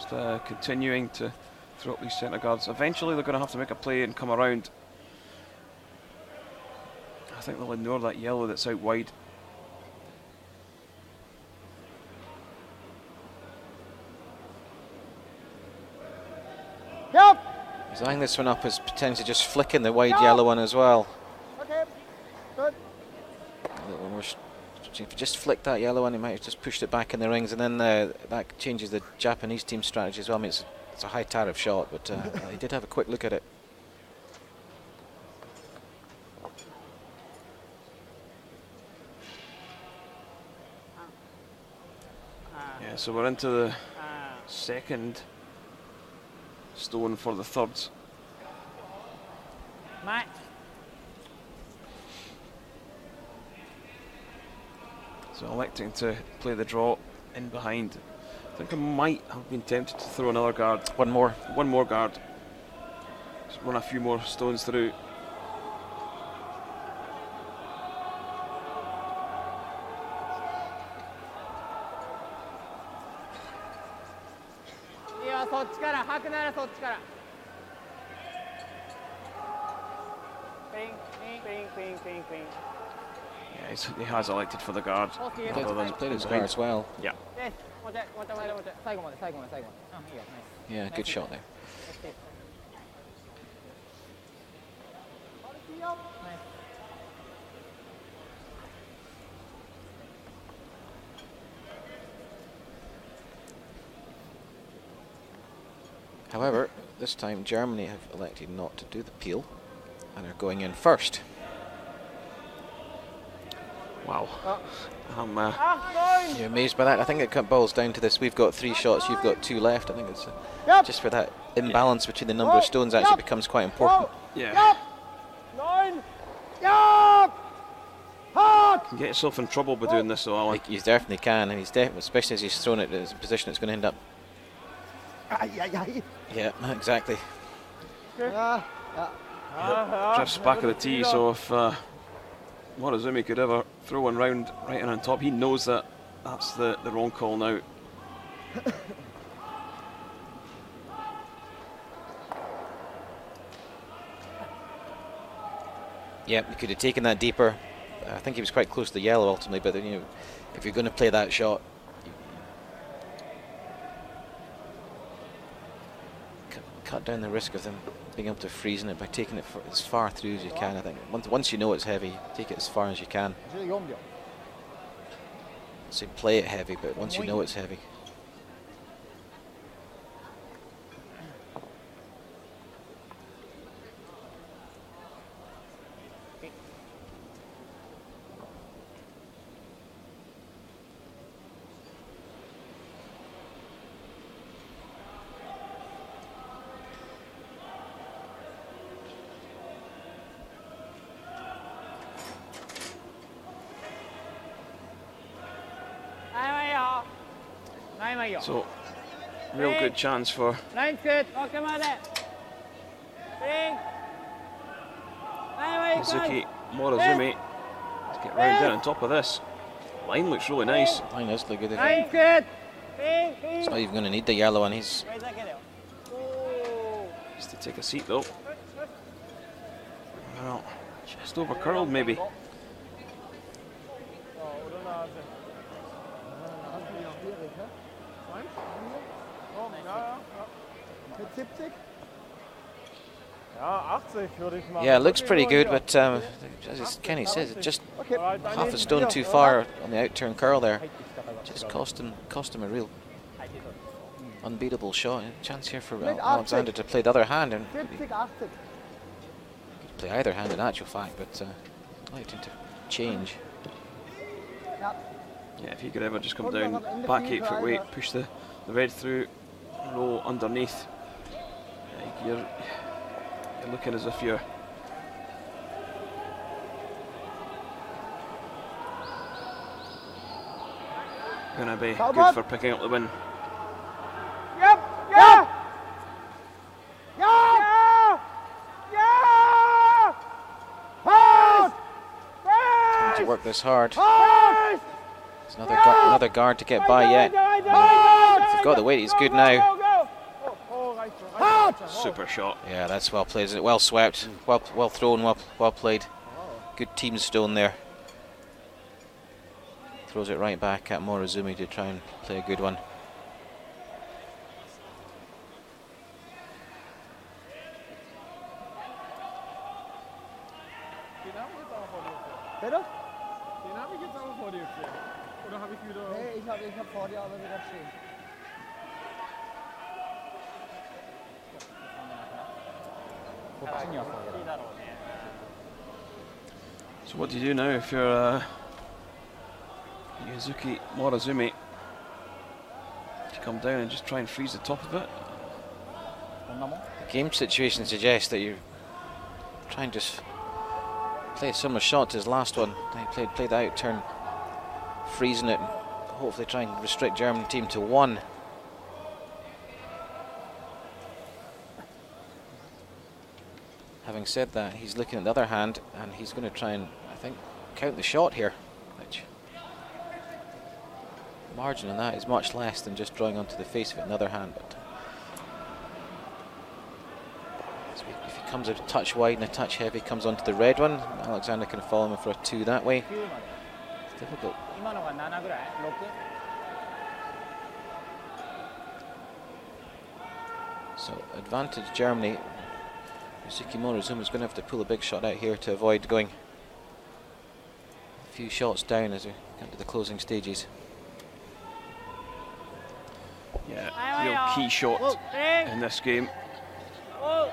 Just uh, continuing to throw up these centre guards. Eventually, they're going to have to make a play and come around. I think they'll ignore that yellow that's out wide. He's eyeing this one up as potentially just flicking the wide yellow one as well. Okay. Good. When if you just flicked that yellow one, he might have just pushed it back in the rings, and then uh, that changes the Japanese team strategy as well. I mean, it's, it's a high tariff shot, but uh, [laughs] he did have a quick look at it. Yeah, so we're into the second stone for the thirds. Matt. So electing to play the draw in behind. I think I might have been tempted to throw another guard. One more. One more guard. Just run a few more stones through. he has elected for the guard. Played as well. Yeah. Yeah, good shot there. This time Germany have elected not to do the peel and are going in first. Wow. I'm, uh, You're amazed by that? I think it cut boils down to this. We've got three shots, you've got two left. I think it's uh, Yep. just for that imbalance between the number of stones actually Yep. becomes quite important. yeah. Yup. Neun. Yup. Hard. You can get yourself in trouble by doing this, though, Alan. Like, you definitely can, and he's def- especially as he's thrown it in a position it's going to end up. Ay, ay, ay. Yeah, exactly. Ja, ja. Drifts back of the tee, so if uh, Morozumi could ever throw one round right in on top, he knows that that's the, the wrong call now. [laughs] Yeah, he could have taken that deeper. I think he was quite close to the yellow ultimately, but you know, if you're going to play that shot, cut, down the risk of them being able to freeze in it by taking it for as far through as you can. I think once once you know it's heavy, take it as far as you can. 14秒 So play it heavy, but once you know it's heavy. So, real good chance for. Nine good. Oh, come on there. Mizuki Morozumi to get round in on top of this. Line looks really nice. Line does look good. Line's good. He's not even going to need the yellow one. He's just to take a seat though. Well, just over curled maybe. Yeah, it looks pretty good, but um, as Kenny says, it just Okay. half a stone too far on the outturn curl there. Just cost him cost him a real unbeatable shot. Chance here for Alexander to play the other hand and 70, 80. play either hand in actual fact, but uh, I'd like him to change. Yeah, if he could ever just come down, back eight foot weight, push the, the red through, roll underneath. Yeah, you're, you're looking as if you're going to be Come good on. for picking up the win. Yep, yep, Ja! yeah, Hard! Trying to work this hard. Hard! There's another gu- another guard to get by yet. If you've got the weight, he's good now. Super shot. Yeah, that's well played. isn't it? Well swept, well well thrown, well well played. Good team stone there. Throws it right back at Morozumi to try and play a good one. Den habe ich jetzt auch vor dir gesehen. Bitte? Den habe ich jetzt auch vor dir gesehen. Oder habe ich wieder. Nee, ich habe ich hab vor dir aber wieder stehen. So what do now if you're a Yusuke Morozumi? To come down and just try and freeze the top of it. The game situation suggests that you try and just play a similar shot to his last one. He played played out turn, freezing it. Hopefully, try and restrict German team to one. Having said that, he's looking at the other hand, and he's going to try and I think, count the shot here, which margin on that is much less than just drawing onto the face of another hand. But uh, if he comes a touch wide and a touch heavy, comes onto the red one, Alexander can follow him for a two that way. It's difficult. So advantage Germany. Yusuke is going to have to pull a big shot out here to avoid going few shots down as we get to the closing stages. Yeah, real key shot in this game. Oh,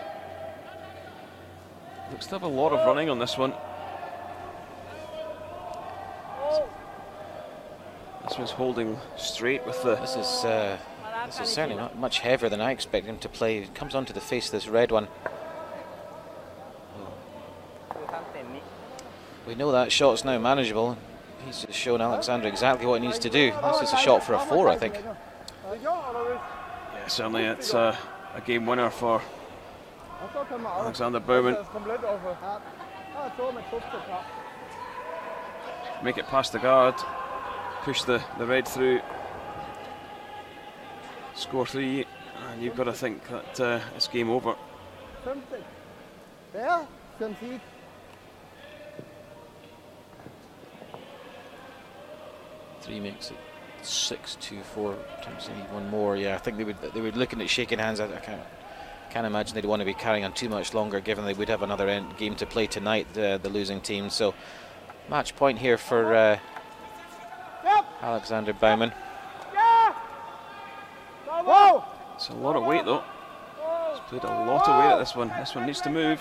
Looks to have a lot of running on this one. This one's holding straight with the. This is uh, this is certainly not much heavier than I expected him to play. It comes onto the face of this red one. We know that shot's now manageable. He's just shown Alexander exactly what he needs to do. This is a shot for a four, I think. Yeah, certainly it's uh, a game winner for Alexander Baumann. Ja, så med tuppet, ja. Make it past the guard, push the, the red through, score three, and you've got to think that uh, it's game over. 50. Der, 50. Three makes it six, two, four. Times they need one more. Yeah, I think they would. They were looking at shaking hands. I, I can't. Can't imagine they'd want to be carrying on too much longer, given they would have another end game to play tonight. The, the losing team. So, match point here for uh, Alexander Baumann. Wow! It's a lot of weight though. He's played a lot of weight at this one. This one needs to move.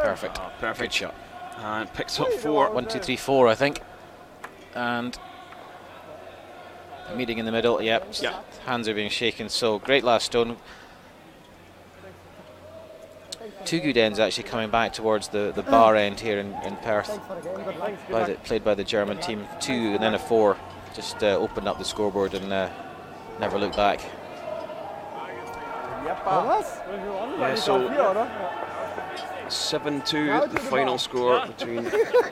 Perfect. Ah, perfect. Good shot. And picks up four. One, two, three, four, I think. And meeting in the middle. Yep. Yeah. Hands are being shaken. So great last stone. Two good ends actually coming back towards the, the bar end here in, in Perth. Thanks for the game. Good luck. By the, played by the German team. Two and then a four. Just uh, opened up the scoreboard and uh, never looked back. Thomas? Yeah, so 7 2, the final score between [laughs]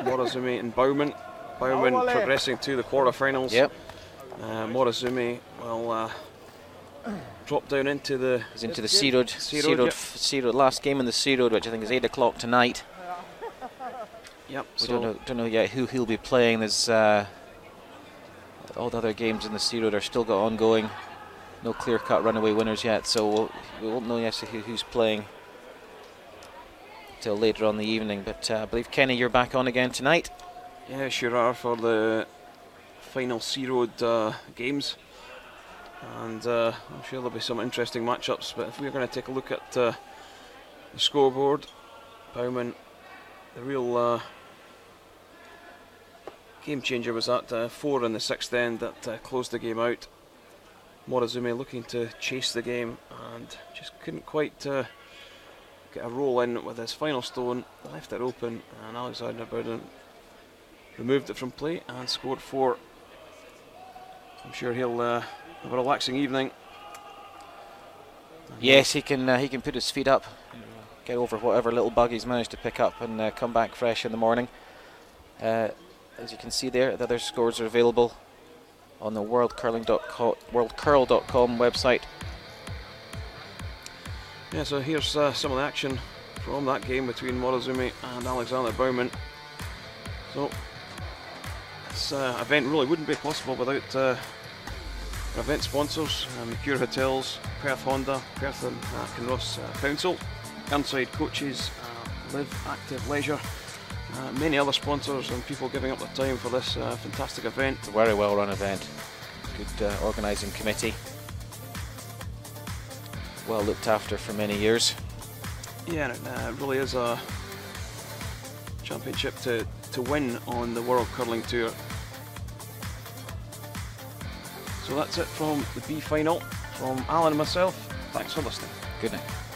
Morozumi and Baumann. Baumann progressing to the quarterfinals. Yep. Uh, Morozumi will uh, drop down into the. He's into the C Road. Sea C Road, Road, yep. C Road last game in the C Road, which I think is eight o'clock tonight. [laughs] Yep. We so don't know, don't know yet who he'll be playing. There's uh, all the other games in the C Road are still got ongoing. No clear-cut runaway winners yet, so we'll, we won't know yet who, who's playing till later on the evening. But uh, I believe Kenny, you're back on again tonight. Yeah, sure are for the final C Road uh, games. And uh, I'm sure there'll be some interesting matchups. But if we're going to take a look at uh, the scoreboard, Baumann, the real uh, game changer was that uh, four in the sixth end that closed the game out. Morozumi looking to chase the game and just couldn't quite get a roll in with his final stone. Left it open, and Alexander Baumann removed it from play and scored four. I'm sure he'll uh, have a relaxing evening. Yes, he can. Uh, he can put his feet up, get over whatever little bug he's managed to pick up, and uh, come back fresh in the morning. Uh, as you can see there, the other scores are available on the worldcurling.com, worldcurl.com website. Yeah, so here's uh, some of the action from that game between Morozumi and Alexander Baumann. So this uh, event really wouldn't be possible without uh, event sponsors, uh, Mercure Hotels, Perth Honda, Perth and uh, Kinross uh, Council, Inside Coaches, uh, Live Active Leisure, many other sponsors and people giving up their time for this fantastic event. It's a very well run event. Good organising committee. Well looked after for many years. Yeah, it uh, really is a championship to, to win on the World Curling Tour. So that's it from the B final. From Alan and myself, thanks for listening. Good night.